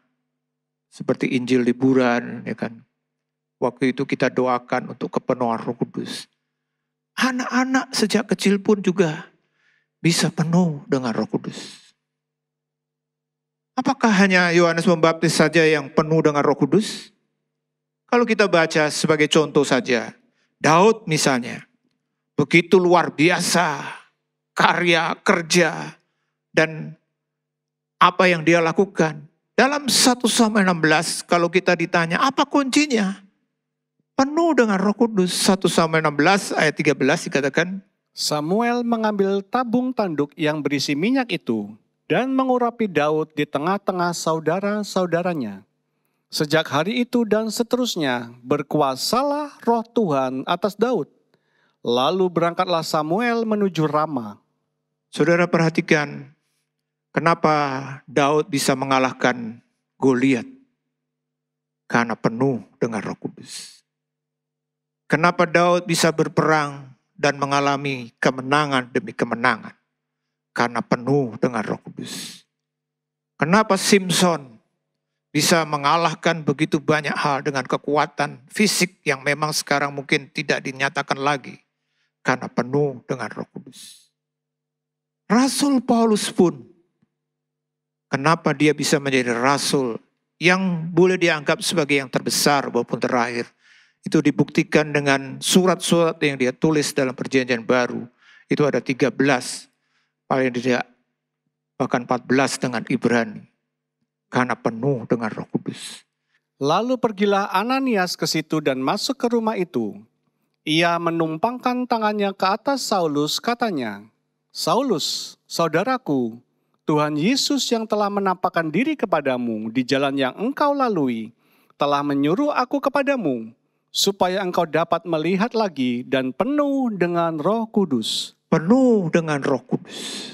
C: seperti Injil liburan, ya kan. Waktu itu kita doakan untuk kepenuhan Roh Kudus. Anak-anak sejak kecil pun juga bisa penuh dengan Roh Kudus. Apakah hanya Yohanes Pembaptis saja yang penuh dengan Roh Kudus? Kalau kita baca sebagai contoh saja, Daud misalnya, begitu luar biasa karya, kerja, dan apa yang dia lakukan. Dalam 1 Samuel 16, kalau kita ditanya apa kuncinya? Penuh dengan roh kudus. 1 Samuel 16 ayat 13 dikatakan,
D: Samuel mengambil tabung tanduk yang berisi minyak itu dan mengurapi Daud di tengah-tengah saudara-saudaranya. Sejak hari itu dan seterusnya berkuasalah roh Tuhan atas Daud. Lalu berangkatlah Samuel menuju Rama.
C: Saudara perhatikan, kenapa Daud bisa mengalahkan Goliat? Karena penuh dengan roh kudus. Kenapa Daud bisa berperang dan mengalami kemenangan demi kemenangan? Karena penuh dengan roh kudus. Kenapa Simpson bisa mengalahkan begitu banyak hal dengan kekuatan fisik yang memang sekarang mungkin tidak dinyatakan lagi? Karena penuh dengan roh kudus. Rasul Paulus pun, kenapa dia bisa menjadi rasul yang boleh dianggap sebagai yang terbesar maupun terakhir? Itu dibuktikan dengan surat-surat yang dia tulis dalam perjanjian baru. Itu ada 13, paling tidak bahkan 14 dengan Ibrani. Karena penuh dengan roh kudus.
D: Lalu pergilah Ananias ke situ dan masuk ke rumah itu. Ia menumpangkan tangannya ke atas Saulus, katanya, Saulus, saudaraku, Tuhan Yesus yang telah menampakkan diri kepadamu di jalan yang engkau lalui, telah menyuruh aku kepadamu, supaya engkau dapat melihat lagi dan penuh dengan roh kudus.
C: Penuh dengan roh kudus.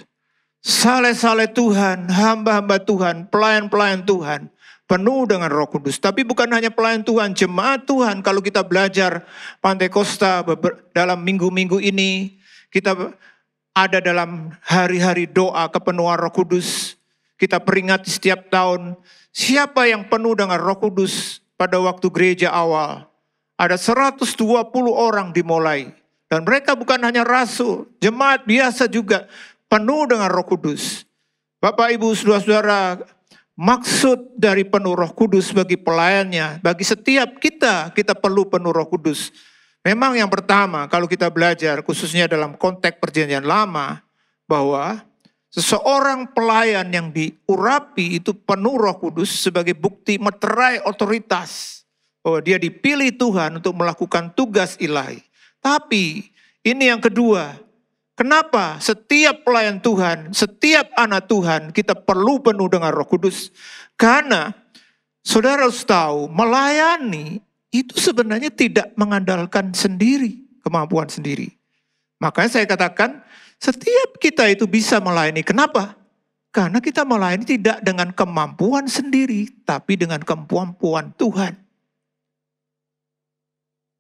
C: Saleh-saleh Tuhan, hamba-hamba Tuhan, pelayan-pelayan Tuhan. Penuh dengan roh kudus. Tapi bukan hanya pelayan Tuhan, jemaat Tuhan. Kalau kita belajar Pantai Costa dalam minggu-minggu ini, kita ada dalam hari-hari doa kepenuhan roh kudus. Kita peringati setiap tahun, siapa yang penuh dengan roh kudus pada waktu gereja awal. Ada 120 orang dimulai. Dan mereka bukan hanya rasul, jemaat biasa juga penuh dengan roh kudus. Bapak, Ibu, Saudara-saudara, maksud dari penuh roh kudus bagi pelayannya, bagi setiap kita, kita perlu penuh roh kudus. Memang yang pertama, kalau kita belajar khususnya dalam konteks perjanjian lama, bahwa seseorang pelayan yang diurapi itu penuh roh kudus sebagai bukti meterai otoritas. Bahwa dia dipilih Tuhan untuk melakukan tugas ilahi. Tapi ini yang kedua, Kenapa setiap pelayan Tuhan, setiap anak Tuhan, kita perlu penuh dengan roh kudus. Karena saudara harus tahu, melayani itu sebenarnya tidak mengandalkan sendiri, kemampuan sendiri. Makanya saya katakan, setiap kita itu bisa melayani. Kenapa? Karena kita melayani tidak dengan kemampuan sendiri, tapi dengan kemampuan Tuhan.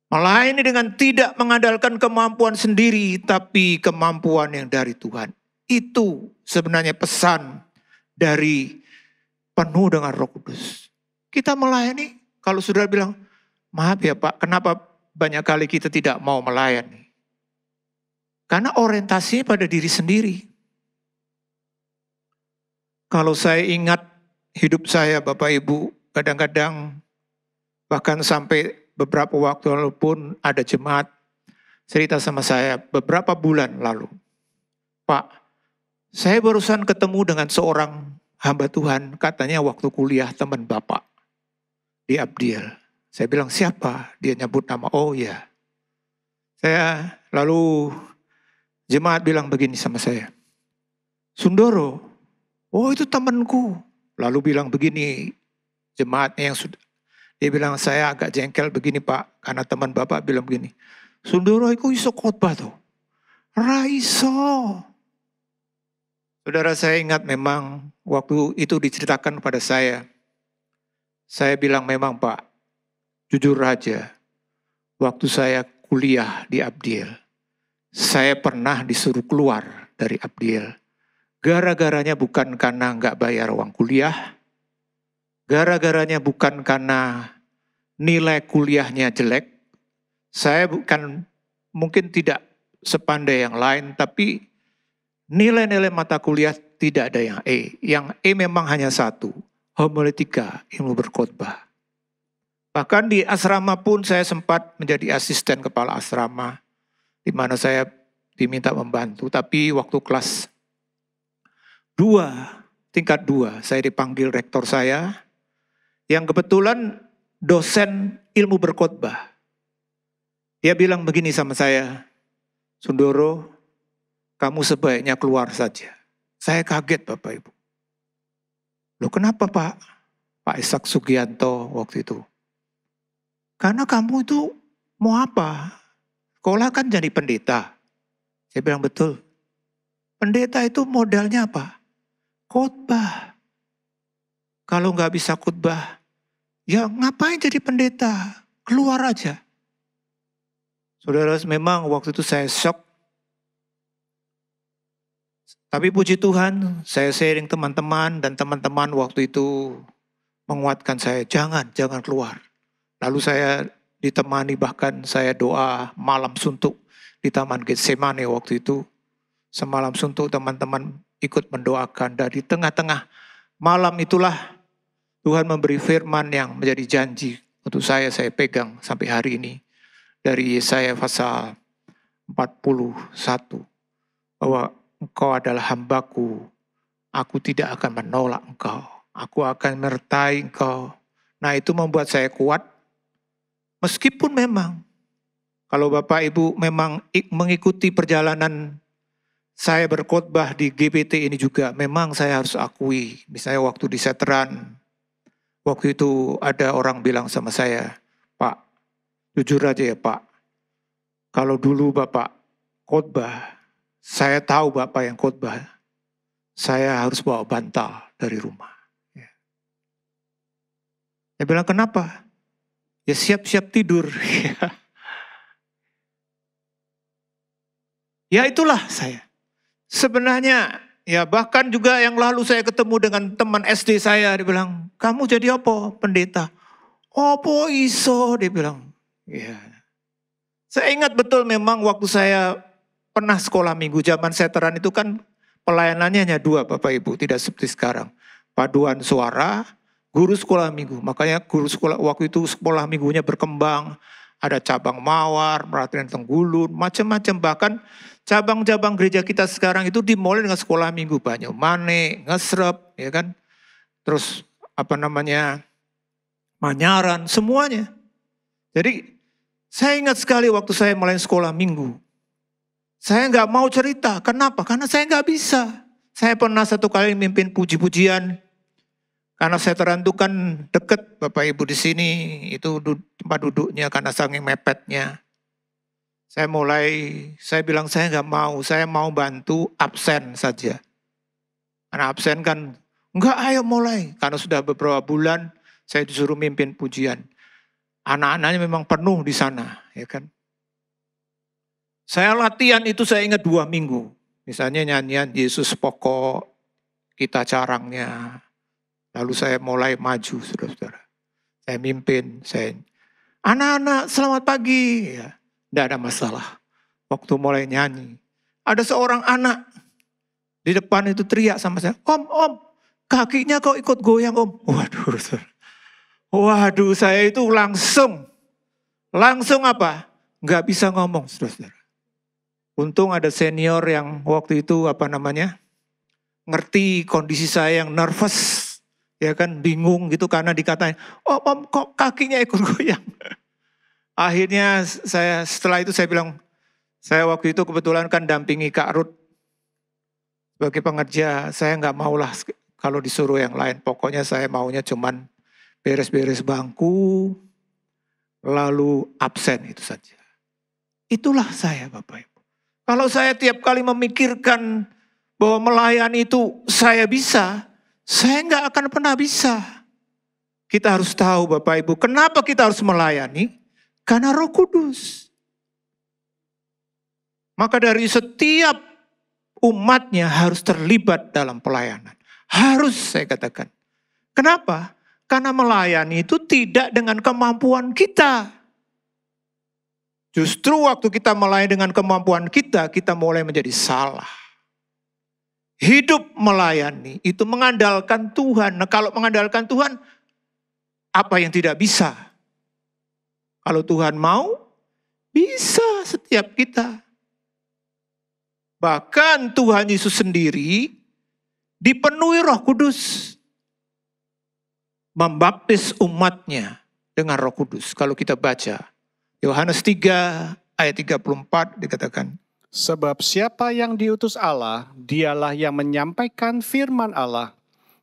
C: Melayani dengan tidak mengandalkan kemampuan sendiri, tapi kemampuan yang dari Tuhan. Itu sebenarnya pesan dari penuh dengan roh kudus. Kita melayani, kalau sudah bilang, maaf ya Pak, kenapa banyak kali kita tidak mau melayani? Karena orientasinya pada diri sendiri. Kalau saya ingat hidup saya Bapak Ibu, kadang-kadang bahkan sampai beberapa waktu lalu pun ada jemaat cerita sama saya beberapa bulan lalu. Pak, saya barusan ketemu dengan seorang hamba Tuhan, katanya waktu kuliah teman Bapak di Abdiel. Saya bilang siapa? Dia nyebut nama, oh ya. Saya lalu jemaat bilang begini sama saya. Sundoro, oh itu temanku. Lalu bilang begini, jemaatnya yang sudah dia bilang, saya agak jengkel begini Pak, karena teman Bapak bilang begini. Sundoro itu iso khotbah tuh. Raiso. Saudara saya ingat memang waktu itu diceritakan pada saya. Saya bilang memang Pak, jujur aja. Waktu saya kuliah di Abdiel, saya pernah disuruh keluar dari Abdiel. Gara-garanya bukan karena nggak bayar uang kuliah, gara-garanya bukan karena nilai kuliahnya jelek. Saya bukan mungkin tidak sepandai yang lain, tapi nilai-nilai mata kuliah tidak ada yang E. Yang E memang hanya satu, homiletika, ilmu berkhotbah. Bahkan di asrama pun saya sempat menjadi asisten kepala asrama, di mana saya diminta membantu. Tapi waktu kelas dua, tingkat dua, saya dipanggil rektor saya, yang kebetulan dosen ilmu berkhotbah. Dia bilang begini sama saya, Sundoro, kamu sebaiknya keluar saja. Saya kaget Bapak Ibu. Loh kenapa Pak? Pak Ishak Sugianto waktu itu. Karena kamu itu mau apa? Sekolah kan jadi pendeta. Saya bilang betul. Pendeta itu modalnya apa? Khotbah. Kalau nggak bisa khotbah, ya ngapain jadi pendeta? Keluar aja. Saudara, memang waktu itu saya shock. Tapi puji Tuhan, saya sharing teman-teman dan teman-teman waktu itu menguatkan saya, jangan, jangan keluar. Lalu saya ditemani bahkan saya doa malam suntuk di Taman Getsemane waktu itu. Semalam suntuk teman-teman ikut mendoakan dari tengah-tengah malam itulah Tuhan memberi firman yang menjadi janji untuk saya, saya pegang sampai hari ini. Dari Yesaya pasal 41. Bahwa engkau adalah hambaku, aku tidak akan menolak engkau. Aku akan menyertai engkau. Nah itu membuat saya kuat. Meskipun memang kalau Bapak Ibu memang mengikuti perjalanan saya berkhotbah di GPT ini juga memang saya harus akui. Misalnya waktu di Seteran, waktu itu ada orang bilang sama saya, Pak, jujur aja ya Pak, kalau dulu Bapak khotbah, saya tahu Bapak yang khotbah, saya harus bawa bantal dari rumah. Ya. Dia bilang, kenapa? Ya siap-siap tidur. [LAUGHS] ya itulah saya. Sebenarnya ya bahkan juga yang lalu saya ketemu dengan teman SD saya. Dia bilang, kamu jadi apa pendeta? Opo iso? Dia bilang, ya. Saya ingat betul memang waktu saya pernah sekolah minggu zaman seteran itu kan pelayanannya hanya dua Bapak Ibu. Tidak seperti sekarang. Paduan suara, guru sekolah minggu. Makanya guru sekolah waktu itu sekolah minggunya berkembang. Ada cabang mawar, perhatian tenggulun, macam-macam. Bahkan cabang-cabang gereja kita sekarang itu dimulai dengan sekolah minggu. Banyak mane, ngesrep, ya kan. Terus apa namanya, manyaran, semuanya. Jadi saya ingat sekali waktu saya mulai sekolah minggu. Saya nggak mau cerita. Kenapa? Karena saya nggak bisa. Saya pernah satu kali mimpin puji-pujian. Karena saya terantukan deket Bapak Ibu di sini. Itu tempat duduknya karena saking mepetnya. Saya mulai, saya bilang saya nggak mau. Saya mau bantu absen saja. Karena absen kan, enggak ayo mulai. Karena sudah beberapa bulan saya disuruh mimpin pujian. Anak-anaknya memang penuh di sana, ya kan. Saya latihan itu saya ingat dua minggu. Misalnya nyanyian Yesus pokok, kita carangnya. Lalu saya mulai maju, saudara-saudara. Saya mimpin, saya anak-anak selamat pagi. Ya, tidak ada masalah. Waktu mulai nyanyi, ada seorang anak di depan itu teriak sama saya, Om, Om, kakinya kok ikut goyang Om. Waduh, saudara. Waduh, saya itu langsung, langsung apa? Nggak bisa ngomong, saudara-saudara. Untung ada senior yang waktu itu apa namanya, ngerti kondisi saya yang nervous, ya kan, bingung gitu karena dikatain, oh om kok kakinya ikut goyang. Akhirnya saya setelah itu saya bilang, saya waktu itu kebetulan kan dampingi Kak Ruth sebagai pengerja, saya nggak maulah kalau disuruh yang lain. Pokoknya saya maunya cuman beres-beres bangku, lalu absen itu saja. Itulah saya Bapak Ibu. Kalau saya tiap kali memikirkan bahwa melayani itu saya bisa, saya nggak akan pernah bisa. Kita harus tahu Bapak Ibu, kenapa kita harus melayani? Karena roh kudus. Maka dari setiap umatnya harus terlibat dalam pelayanan. Harus saya katakan. Kenapa? Karena melayani itu tidak dengan kemampuan kita. Justru waktu kita melayani dengan kemampuan kita, kita mulai menjadi salah. Hidup melayani itu mengandalkan Tuhan. Nah kalau mengandalkan Tuhan, apa yang tidak bisa? Kalau Tuhan mau, bisa setiap kita. Bahkan Tuhan Yesus sendiri dipenuhi roh kudus. Membaptis umatnya dengan roh kudus. Kalau kita baca Yohanes 3 ayat 34 dikatakan.
D: Sebab siapa yang diutus Allah, dialah yang menyampaikan firman Allah.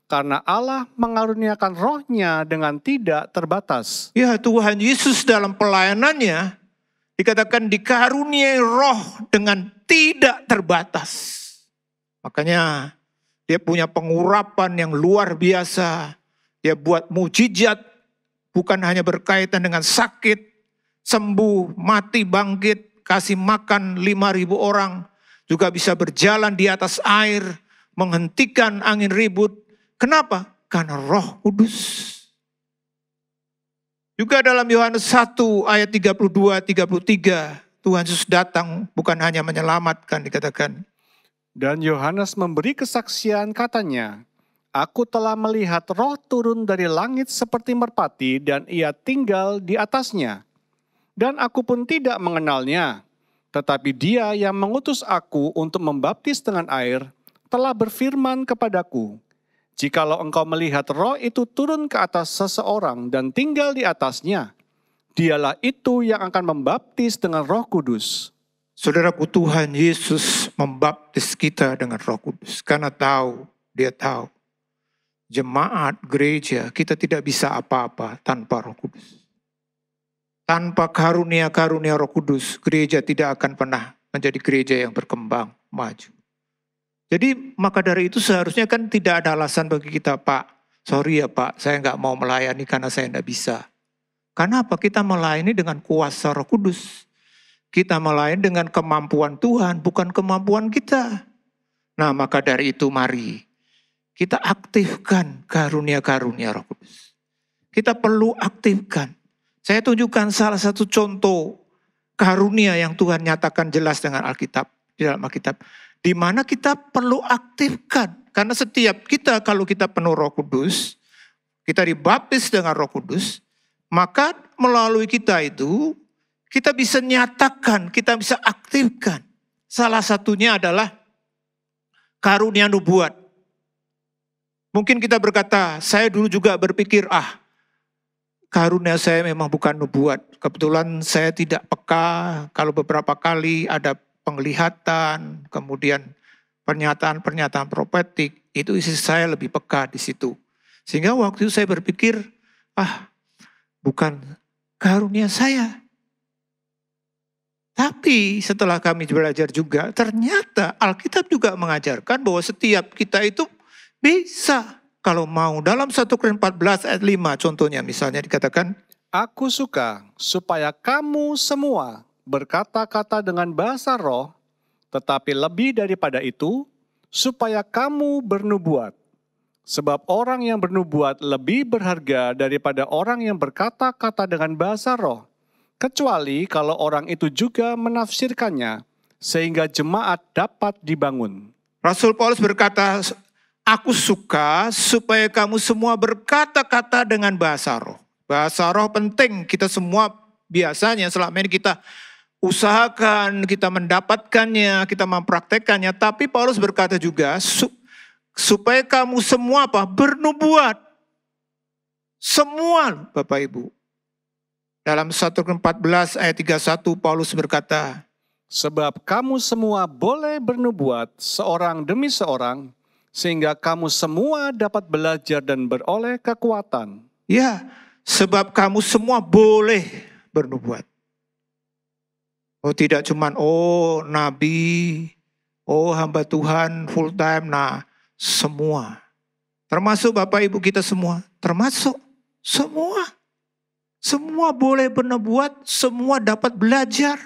D: Karena Allah mengaruniakan rohnya dengan tidak terbatas.
C: Ya Tuhan Yesus dalam pelayanannya dikatakan dikaruniai roh dengan tidak terbatas. Makanya dia punya pengurapan yang luar biasa. Dia buat mujizat bukan hanya berkaitan dengan sakit, sembuh, mati, bangkit, kasih makan 5000 orang, juga bisa berjalan di atas air, menghentikan angin ribut. Kenapa? Karena Roh Kudus. Juga dalam Yohanes 1 ayat 32 33 Tuhan Yesus datang bukan hanya menyelamatkan dikatakan.
D: Dan Yohanes memberi kesaksian katanya, Aku telah melihat roh turun dari langit seperti merpati dan ia tinggal di atasnya. Dan aku pun tidak mengenalnya, tetapi dia yang mengutus aku untuk membaptis dengan air telah berfirman kepadaku, Jikalau engkau melihat roh itu turun ke atas seseorang dan tinggal di atasnya, dialah itu yang akan membaptis dengan roh kudus.
C: Saudaraku Tuhan Yesus membaptis kita dengan roh kudus. Karena tahu, dia tahu. Jemaat, gereja, kita tidak bisa apa-apa tanpa roh kudus. Tanpa karunia-karunia roh kudus, gereja tidak akan pernah menjadi gereja yang berkembang, maju. Jadi maka dari itu seharusnya kan tidak ada alasan bagi kita, Pak, sorry ya Pak, saya nggak mau melayani karena saya nggak bisa. Karena apa? Kita melayani dengan kuasa roh kudus. Kita melayani dengan kemampuan Tuhan, bukan kemampuan kita. Nah maka dari itu mari kita aktifkan karunia-karunia roh kudus. Kita perlu aktifkan. Saya tunjukkan salah satu contoh karunia yang Tuhan nyatakan jelas dengan Alkitab. Di dalam Alkitab. Di mana kita perlu aktifkan. Karena setiap kita kalau kita penuh roh kudus. Kita dibaptis dengan roh kudus. Maka melalui kita itu kita bisa nyatakan, kita bisa aktifkan. Salah satunya adalah karunia nubuat. Mungkin kita berkata, saya dulu juga berpikir, ah karunia saya memang bukan nubuat. Kebetulan saya tidak peka kalau beberapa kali ada penglihatan, kemudian pernyataan-pernyataan profetik, itu isi saya lebih peka di situ. Sehingga waktu itu saya berpikir, ah bukan karunia saya. Tapi setelah kami belajar juga, ternyata Alkitab juga mengajarkan bahwa setiap kita itu bisa kalau mau. Dalam 1 Korintus 14 ayat 5 contohnya misalnya dikatakan.
D: Aku suka supaya kamu semua berkata-kata dengan bahasa roh, tetapi lebih daripada itu, supaya kamu bernubuat. Sebab orang yang bernubuat lebih berharga daripada orang yang berkata-kata dengan bahasa roh, kecuali kalau orang itu juga menafsirkannya, sehingga jemaat dapat dibangun.
C: Rasul Paulus berkata, Aku suka supaya kamu semua berkata-kata dengan bahasa roh. Bahasa roh penting, kita semua biasanya selama ini kita usahakan, kita mendapatkannya, kita mempraktekannya. Tapi Paulus berkata juga, supaya kamu semua apa? Bernubuat. Semua Bapak Ibu. Dalam 1 14 ayat 31 Paulus berkata,
D: Sebab kamu semua boleh bernubuat seorang demi seorang, sehingga kamu semua dapat belajar dan beroleh kekuatan.
C: Ya, sebab kamu semua boleh bernubuat. Oh tidak cuman oh nabi, oh hamba Tuhan full time, nah semua. Termasuk Bapak Ibu kita semua, termasuk semua. Semua boleh bernubuat, semua dapat belajar.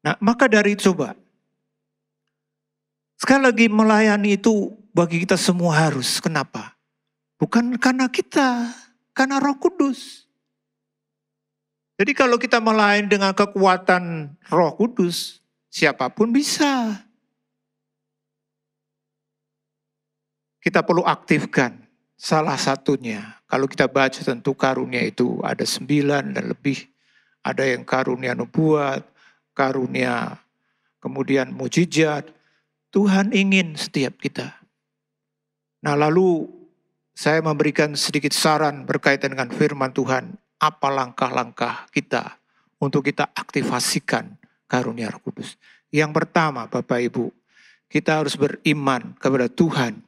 C: Nah, maka dari itu coba. Sekali lagi melayani itu bagi kita semua harus. Kenapa? Bukan karena kita, karena Roh Kudus. Jadi kalau kita melayani dengan kekuatan Roh Kudus, siapa pun bisa. Kita perlu aktifkan salah satunya. Kalau kita baca tentu karunia itu ada sembilan dan lebih. Ada yang karunia nubuat, karunia kemudian mujizat. Tuhan ingin setiap kita. Nah lalu saya memberikan sedikit saran berkaitan dengan firman Tuhan. Apa langkah-langkah kita untuk kita aktifasikan karunia roh kudus. Yang pertama Bapak Ibu, kita harus beriman kepada Tuhan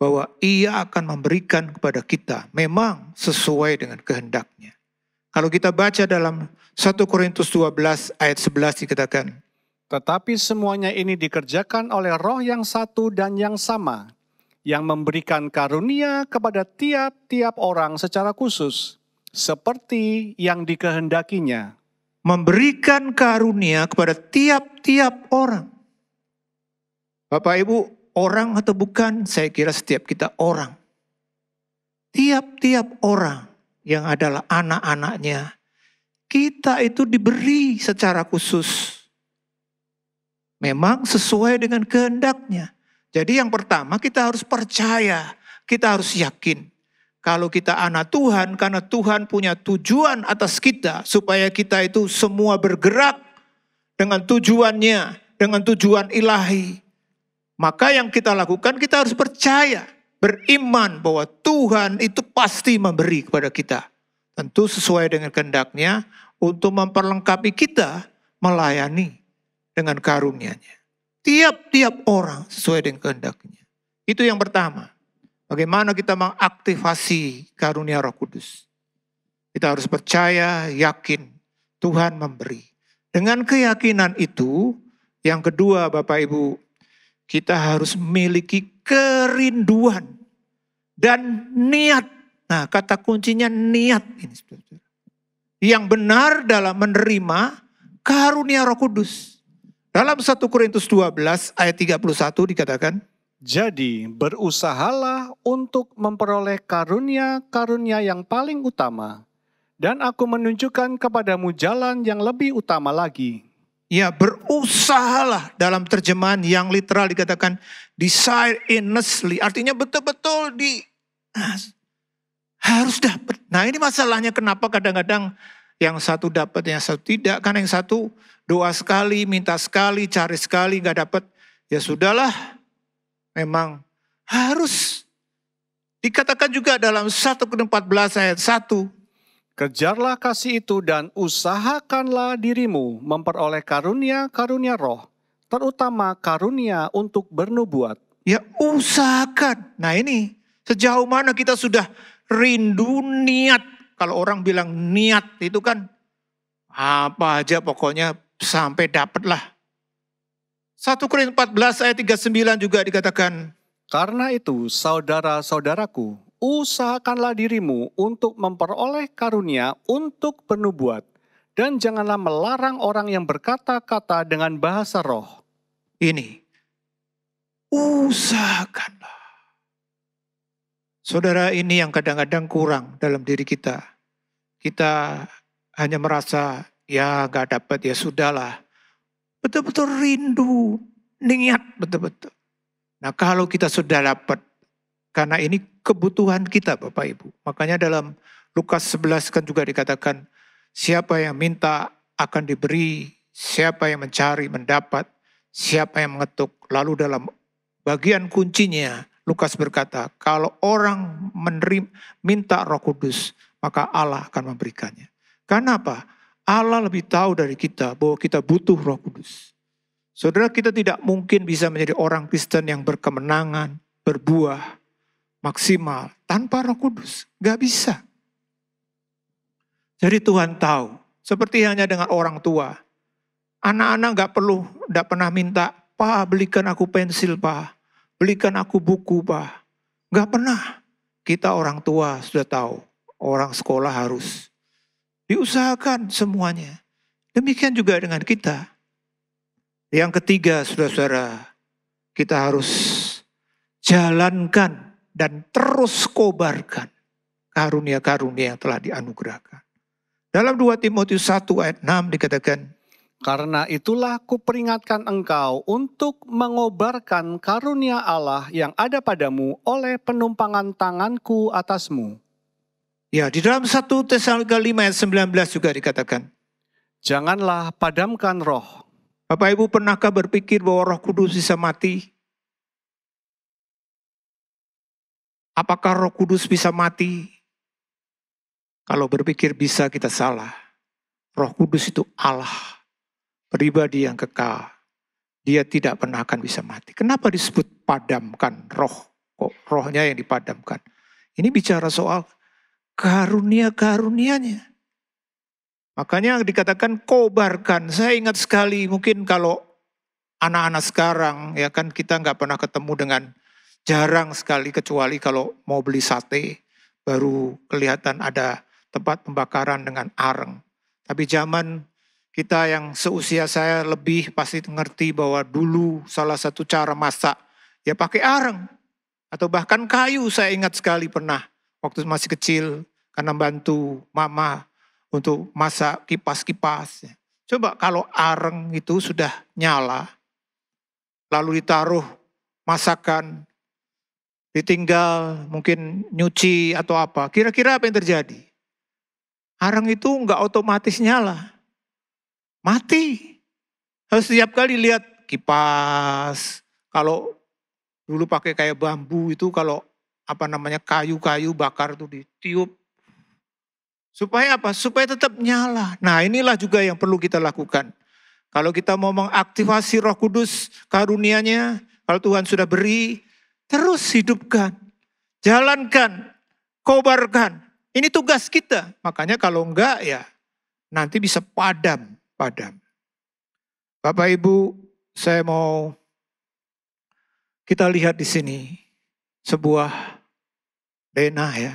C: bahwa ia akan memberikan kepada kita memang sesuai dengan kehendaknya. Kalau kita baca dalam 1 Korintus 12 ayat 11 dikatakan,
D: Tetapi semuanya ini dikerjakan oleh roh yang satu dan yang sama, yang memberikan karunia kepada tiap-tiap orang secara khusus, seperti yang dikehendakinya.
C: memberikan karunia kepada tiap-tiap orang. Bapak Ibu, orang atau bukan, saya kira setiap kita orang. Tiap-tiap orang yang adalah anak-anaknya, kita itu diberi secara khusus. Memang sesuai dengan kehendaknya. Jadi yang pertama kita harus percaya, kita harus yakin. Kalau kita anak Tuhan, karena Tuhan punya tujuan atas kita, supaya kita itu semua bergerak dengan tujuannya, dengan tujuan ilahi. Maka yang kita lakukan, kita harus percaya, beriman bahwa Tuhan itu pasti memberi kepada kita. Tentu sesuai dengan kehendaknya untuk memperlengkapi kita melayani dengan karunia-Nya. Tiap-tiap orang sesuai dengan kehendaknya. Itu yang pertama. Bagaimana kita mengaktifasi karunia Roh Kudus? Kita harus percaya, yakin Tuhan memberi. Dengan keyakinan itu, yang kedua Bapak Ibu, kita harus memiliki kerinduan dan niat. Nah, kata kuncinya niat ini. Yang benar dalam menerima karunia Roh Kudus. Dalam 1 Korintus 12 ayat 31 dikatakan,
D: Jadi berusahalah untuk memperoleh karunia-karunia yang paling utama, dan aku menunjukkan kepadamu jalan yang lebih utama lagi.
C: Ya berusahalah dalam terjemahan yang literal dikatakan desire earnestly. Artinya betul-betul di ah, harus dapat. Nah ini masalahnya kenapa kadang-kadang yang satu dapat yang satu tidak. Karena yang satu doa sekali, minta sekali, cari sekali nggak dapat. Ya sudahlah memang harus. Dikatakan juga dalam 1 Korintus 14 ayat 1.
D: Kejarlah kasih itu dan usahakanlah dirimu memperoleh karunia-karunia roh, terutama karunia untuk bernubuat.
C: Ya usahakan. Nah ini sejauh mana kita sudah rindu niat. Kalau orang bilang niat itu kan apa aja pokoknya sampai dapat lah. 1 Korintus 14 ayat 39 juga dikatakan
D: Karena itu, saudara-saudaraku, usahakanlah dirimu untuk memperoleh karunia untuk bernubuat, dan janganlah melarang orang yang berkata-kata dengan bahasa roh.
C: ini. Usahakanlah. Saudara ini yang kadang-kadang kurang dalam diri kita. Kita hanya merasa ya gak dapat ya sudahlah. Betul-betul rindu, niat betul-betul. Nah kalau kita sudah dapat, karena ini kebutuhan kita Bapak Ibu. Makanya dalam Lukas 11 kan juga dikatakan, siapa yang minta akan diberi, siapa yang mencari mendapat, siapa yang mengetuk. Lalu dalam bagian kuncinya, Lukas berkata, kalau orang menerima, minta roh kudus, maka Allah akan memberikannya. Karena apa? Allah lebih tahu dari kita bahwa kita butuh roh kudus. Saudara kita tidak mungkin bisa menjadi orang Kristen yang berkemenangan, berbuah, maksimal tanpa roh kudus. Gak bisa. Jadi Tuhan tahu. Seperti hanya dengan orang tua. Anak-anak gak perlu, gak pernah minta, Pak belikan aku pensil Pak. Belikan aku buku Pak. Gak pernah. Kita orang tua sudah tahu. Orang sekolah harus. Diusahakan semuanya. Demikian juga dengan kita. Yang ketiga, saudara-saudara, kita harus jalankan dan terus kobarkan karunia-karunia yang telah dianugerahkan. Dalam 2 Timotius 1 ayat 6 dikatakan,
D: Karena itulah kuperingatkan engkau untuk mengobarkan karunia Allah yang ada padamu oleh penumpangan tanganku atasmu.
C: Ya di dalam 1 Tesalonika 5 ayat 19 juga dikatakan,
D: Janganlah padamkan roh.
C: Bapak Ibu pernahkah berpikir bahwa roh kudus bisa mati? Apakah roh kudus bisa mati? Kalau berpikir bisa kita salah. Roh kudus itu Allah. Pribadi yang kekal. Dia tidak pernah akan bisa mati. Kenapa disebut padamkan roh? Kok rohnya yang dipadamkan? Ini bicara soal karunia-karunianya. Makanya dikatakan kobarkan. Saya ingat sekali mungkin kalau anak-anak sekarang ya kan kita nggak pernah ketemu dengan jarang sekali kecuali kalau mau beli sate baru kelihatan ada tempat pembakaran dengan areng. Tapi zaman kita yang seusia saya lebih pasti ngerti bahwa dulu salah satu cara masak ya pakai areng atau bahkan kayu saya ingat sekali pernah waktu masih kecil karena bantu mama untuk masak kipas-kipas. Coba kalau areng itu sudah nyala, lalu ditaruh masakan, ditinggal mungkin nyuci atau apa, kira-kira apa yang terjadi? Areng itu nggak otomatis nyala, mati. Harus setiap kali lihat kipas, kalau dulu pakai kayak bambu itu kalau apa namanya kayu-kayu bakar tuh ditiup Supaya apa? Supaya tetap nyala. Nah inilah juga yang perlu kita lakukan. Kalau kita mau mengaktifasi roh kudus karunianya, kalau Tuhan sudah beri, terus hidupkan. Jalankan, kobarkan. Ini tugas kita. Makanya kalau enggak ya nanti bisa padam, padam. Bapak Ibu, saya mau kita lihat di sini sebuah denah ya.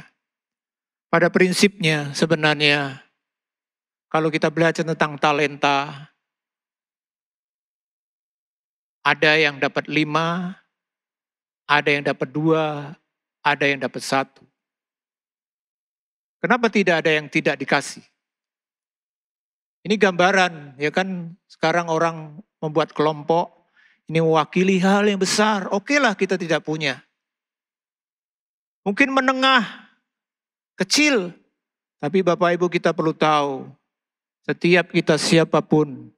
C: Pada prinsipnya sebenarnya kalau kita belajar tentang talenta, ada yang dapat lima, ada yang dapat dua, ada yang dapat satu. Kenapa tidak ada yang tidak dikasih? Ini gambaran, ya kan sekarang orang membuat kelompok, ini mewakili hal yang besar. Oke lah kita tidak punya. Mungkin menengah, kecil. Tapi Bapak Ibu kita perlu tahu, setiap kita siapa pun,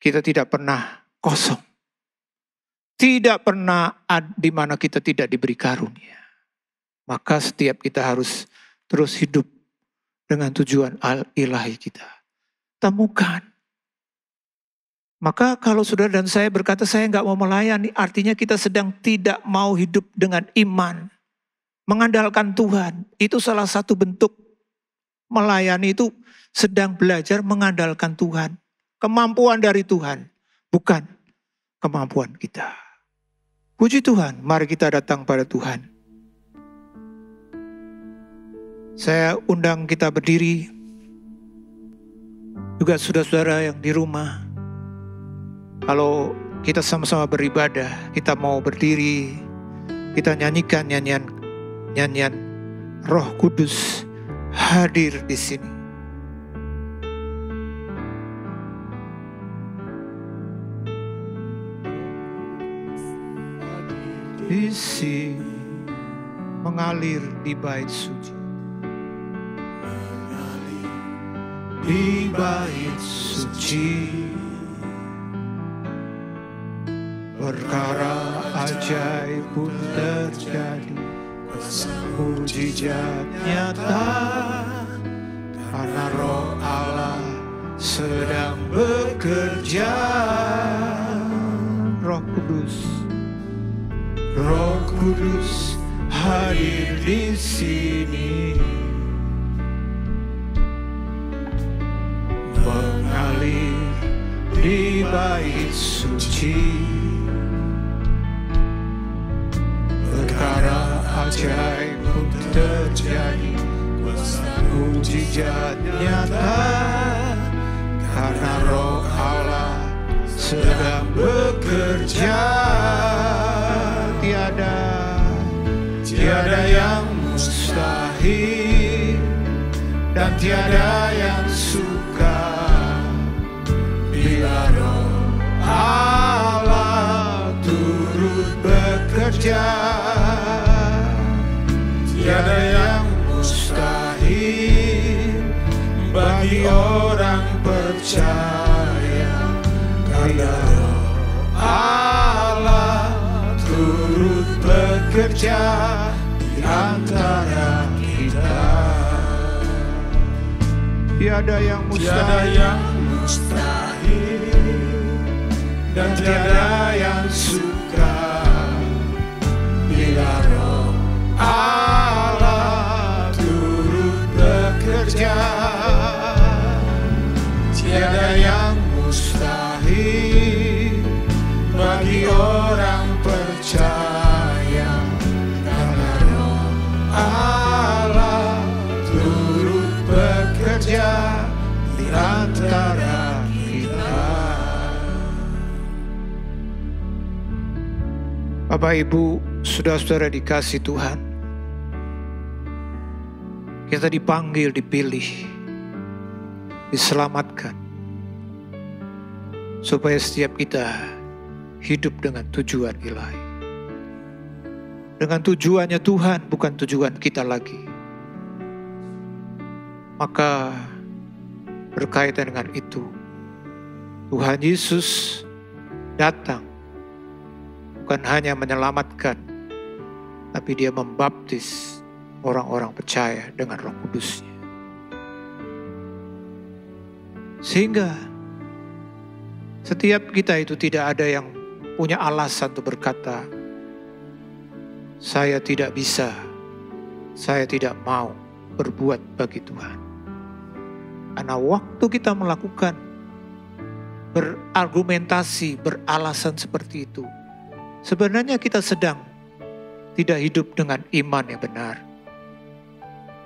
C: kita tidak pernah kosong. Tidak pernah di mana kita tidak diberi karunia. Maka setiap kita harus terus hidup dengan tujuan al ilahi kita. Temukan. Maka kalau saudara dan saya berkata saya nggak mau melayani, artinya kita sedang tidak mau hidup dengan iman mengandalkan Tuhan. Itu salah satu bentuk melayani itu sedang belajar mengandalkan Tuhan. Kemampuan dari Tuhan, bukan kemampuan kita. Puji Tuhan, mari kita datang pada Tuhan. Saya undang kita berdiri, juga saudara-saudara yang di rumah. Kalau kita sama-sama beribadah, kita mau berdiri, kita nyanyikan nyanyian nyanyian Roh Kudus hadir di sini. Di sini mengalir di bait suci. Di bait suci perkara ajaib pun terjadi mujizat nyata karena roh Allah sedang bekerja. Roh kudus. Roh kudus hadir di sini. Mengalir di bait suci mujizat nyata karena roh Allah sedang bekerja. Tiada tiada yang mustahil dan tiada bagi orang percaya karena Allah turut bekerja di antara kita. Tiada yang
A: Tiada
C: mustahil.
A: yang mustahil.
C: Dan tiada yang suka bila roh Allah turut bekerja tiada yang mustahil bagi orang percaya karena roh Allah turut bekerja di antara kita Bapak Ibu, saudara-saudara dikasih Tuhan. Kita dipanggil, dipilih, diselamatkan. Supaya setiap kita hidup dengan tujuan ilahi. Dengan tujuannya Tuhan, bukan tujuan kita lagi. Maka berkaitan dengan itu, Tuhan Yesus datang bukan hanya menyelamatkan, tapi dia membaptis orang-orang percaya dengan roh kudusnya. Sehingga setiap kita itu tidak ada yang punya alasan untuk berkata, saya tidak bisa, saya tidak mau berbuat bagi Tuhan. Karena waktu kita melakukan berargumentasi, beralasan seperti itu, Sebenarnya kita sedang tidak hidup dengan iman yang benar.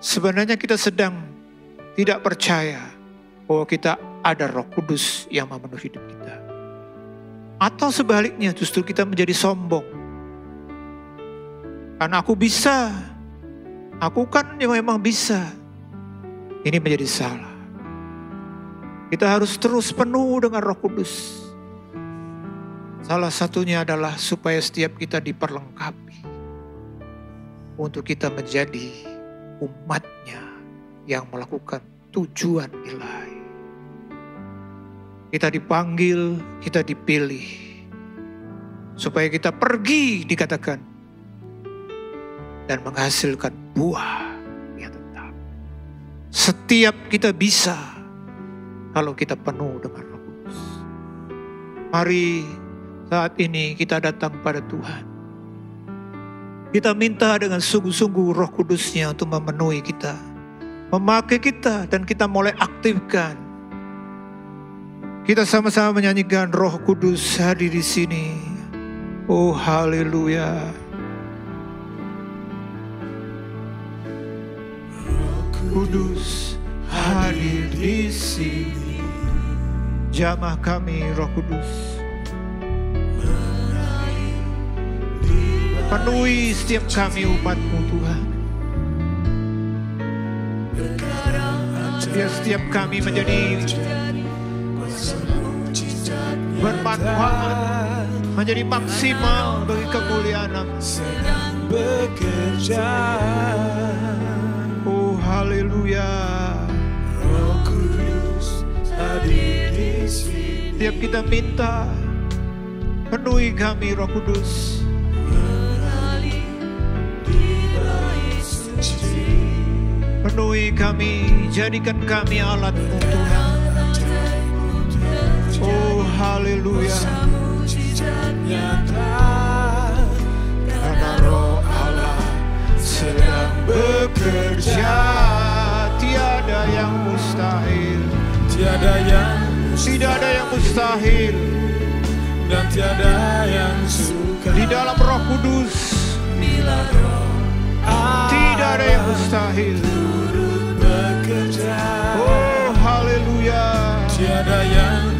C: Sebenarnya kita sedang tidak percaya bahwa kita ada Roh Kudus yang memenuhi hidup kita. Atau sebaliknya, justru kita menjadi sombong. Karena aku bisa, aku kan yang memang bisa. Ini menjadi salah. Kita harus terus penuh dengan Roh Kudus. Salah satunya adalah supaya setiap kita diperlengkapi untuk kita menjadi umatnya yang melakukan tujuan ilahi. Kita dipanggil, kita dipilih supaya kita pergi dikatakan dan menghasilkan buah yang tetap. Setiap kita bisa kalau kita penuh dengan Roh Kudus. Mari saat ini kita datang pada Tuhan. Kita minta dengan sungguh-sungguh roh kudusnya untuk memenuhi kita. Memakai kita dan kita mulai aktifkan. Kita sama-sama menyanyikan roh kudus hadir di sini. Oh haleluya. Roh kudus hadir di sini. Jamah kami roh kudus. Penuhi setiap kami umatmu Tuhan. Biar setiap kami menjadi bermanfaat, menjadi maksimal bagi kemuliaan
A: bekerja
C: Oh haleluya.
A: Roh Kudus hadir di sini
C: Setiap kita minta, penuhi kami roh kudus. Penuhi kami, jadikan kami alatmu Tuhan. Oh haleluya.
A: nyata karena roh Allah sedang
C: Bekerja tiada yang mustahil.
A: tiada yang
C: Tidak ada yang mustahil
A: dan tiada yang suka
C: di dalam Roh Kudus. Tidak ada yang mustahil.
A: bekerja
C: Oh haleluya.
A: tiada yang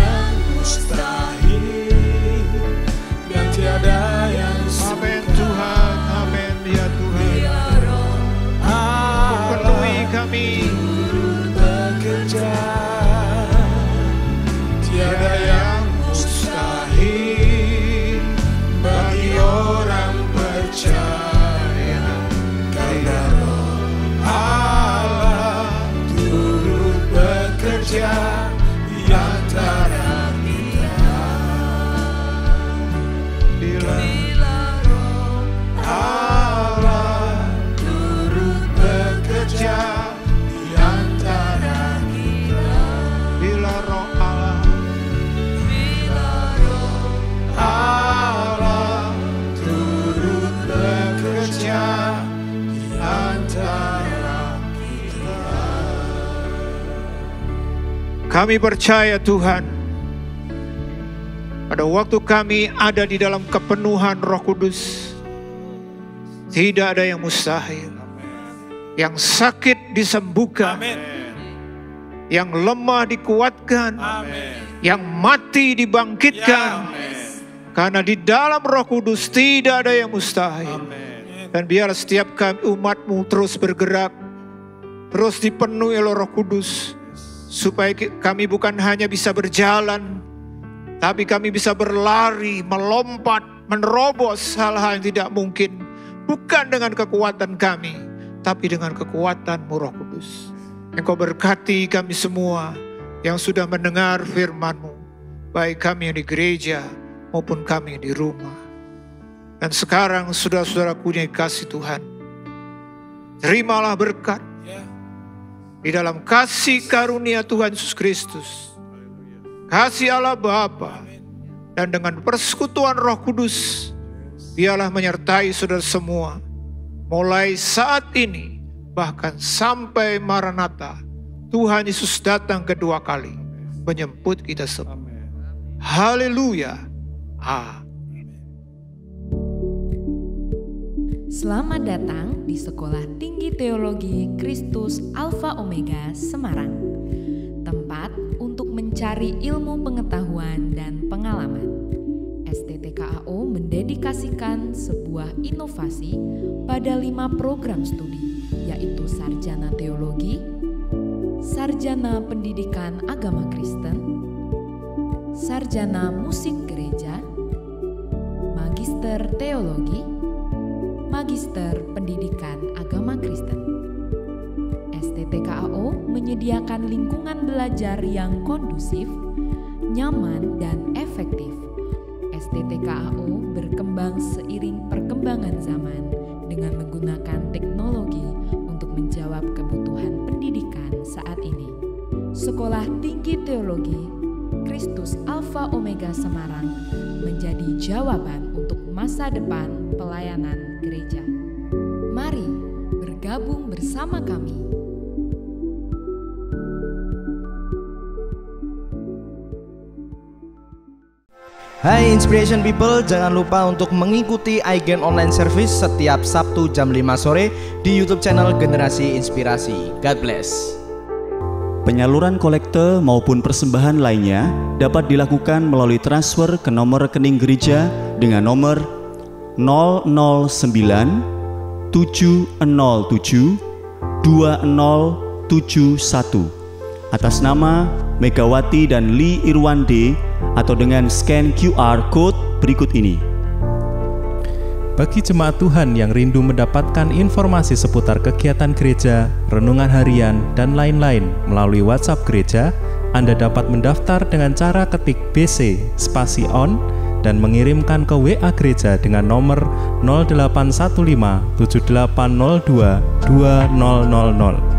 C: Kami
A: percaya
C: Tuhan, pada waktu kami ada di dalam kepenuhan Roh Kudus, tidak ada yang mustahil. Yang sakit disembuhkan,
A: Amin.
C: yang lemah dikuatkan,
A: Amin.
C: yang mati dibangkitkan. Karena di dalam Roh Kudus tidak ada yang mustahil. Dan biar setiap kami umatmu terus bergerak, terus dipenuhi oleh Roh Kudus, supaya kami bukan hanya bisa berjalan, tapi kami bisa berlari, melompat, menerobos hal-hal yang tidak mungkin, bukan dengan kekuatan kami, tapi dengan kekuatan-Mu Roh Kudus. Engkau berkati kami semua yang sudah mendengar firman-Mu, baik kami yang di gereja maupun kami yang di rumah. Dan sekarang saudara-saudaraku yang kasih Tuhan, terimalah berkat. Di dalam kasih karunia Tuhan Yesus Kristus. Kasih Allah Bapa dan dengan persekutuan Roh Kudus, biarlah menyertai saudara semua. Mulai saat ini, bahkan sampai Maranatha, Tuhan Yesus datang kedua kali, menjemput kita semua. Haleluya. Amin.
E: Selamat datang di Sekolah Tinggi Teologi Kristus Alfa Omega Semarang. Tempat untuk mencari ilmu pengetahuan dan pengalaman. STTKAO mendedikasikan sebuah inovasi pada lima program studi, yaitu Sarjana Teologi, Sarjana Pendidikan Agama Kristen, Sarjana Musik Gereja, Magister Teologi, Magister Pendidikan Agama Kristen. STTKAO menyediakan lingkungan belajar yang kondusif, nyaman, dan efektif. STTKAO berkembang seiring perkembangan zaman dengan menggunakan teknologi untuk menjawab kebutuhan pendidikan saat ini. Sekolah Tinggi Teologi Kristus Alfa Omega Semarang menjadi jawaban untuk masa depan pelayanan gereja. Mari bergabung bersama kami.
F: Hai Inspiration People, jangan lupa untuk mengikuti iGen Online Service setiap Sabtu jam 5 sore di YouTube channel Generasi Inspirasi. God bless.
G: Penyaluran kolekte maupun persembahan lainnya dapat dilakukan melalui transfer ke nomor rekening gereja dengan nomor 009 707 2071 atas nama Megawati dan Lee Irwande atau dengan scan QR code berikut ini.
H: Bagi jemaat Tuhan yang rindu mendapatkan informasi seputar kegiatan gereja, renungan harian, dan lain-lain melalui WhatsApp gereja, Anda dapat mendaftar dengan cara ketik BC spasi on dan mengirimkan ke WA gereja dengan nomor 0815 7802 2000.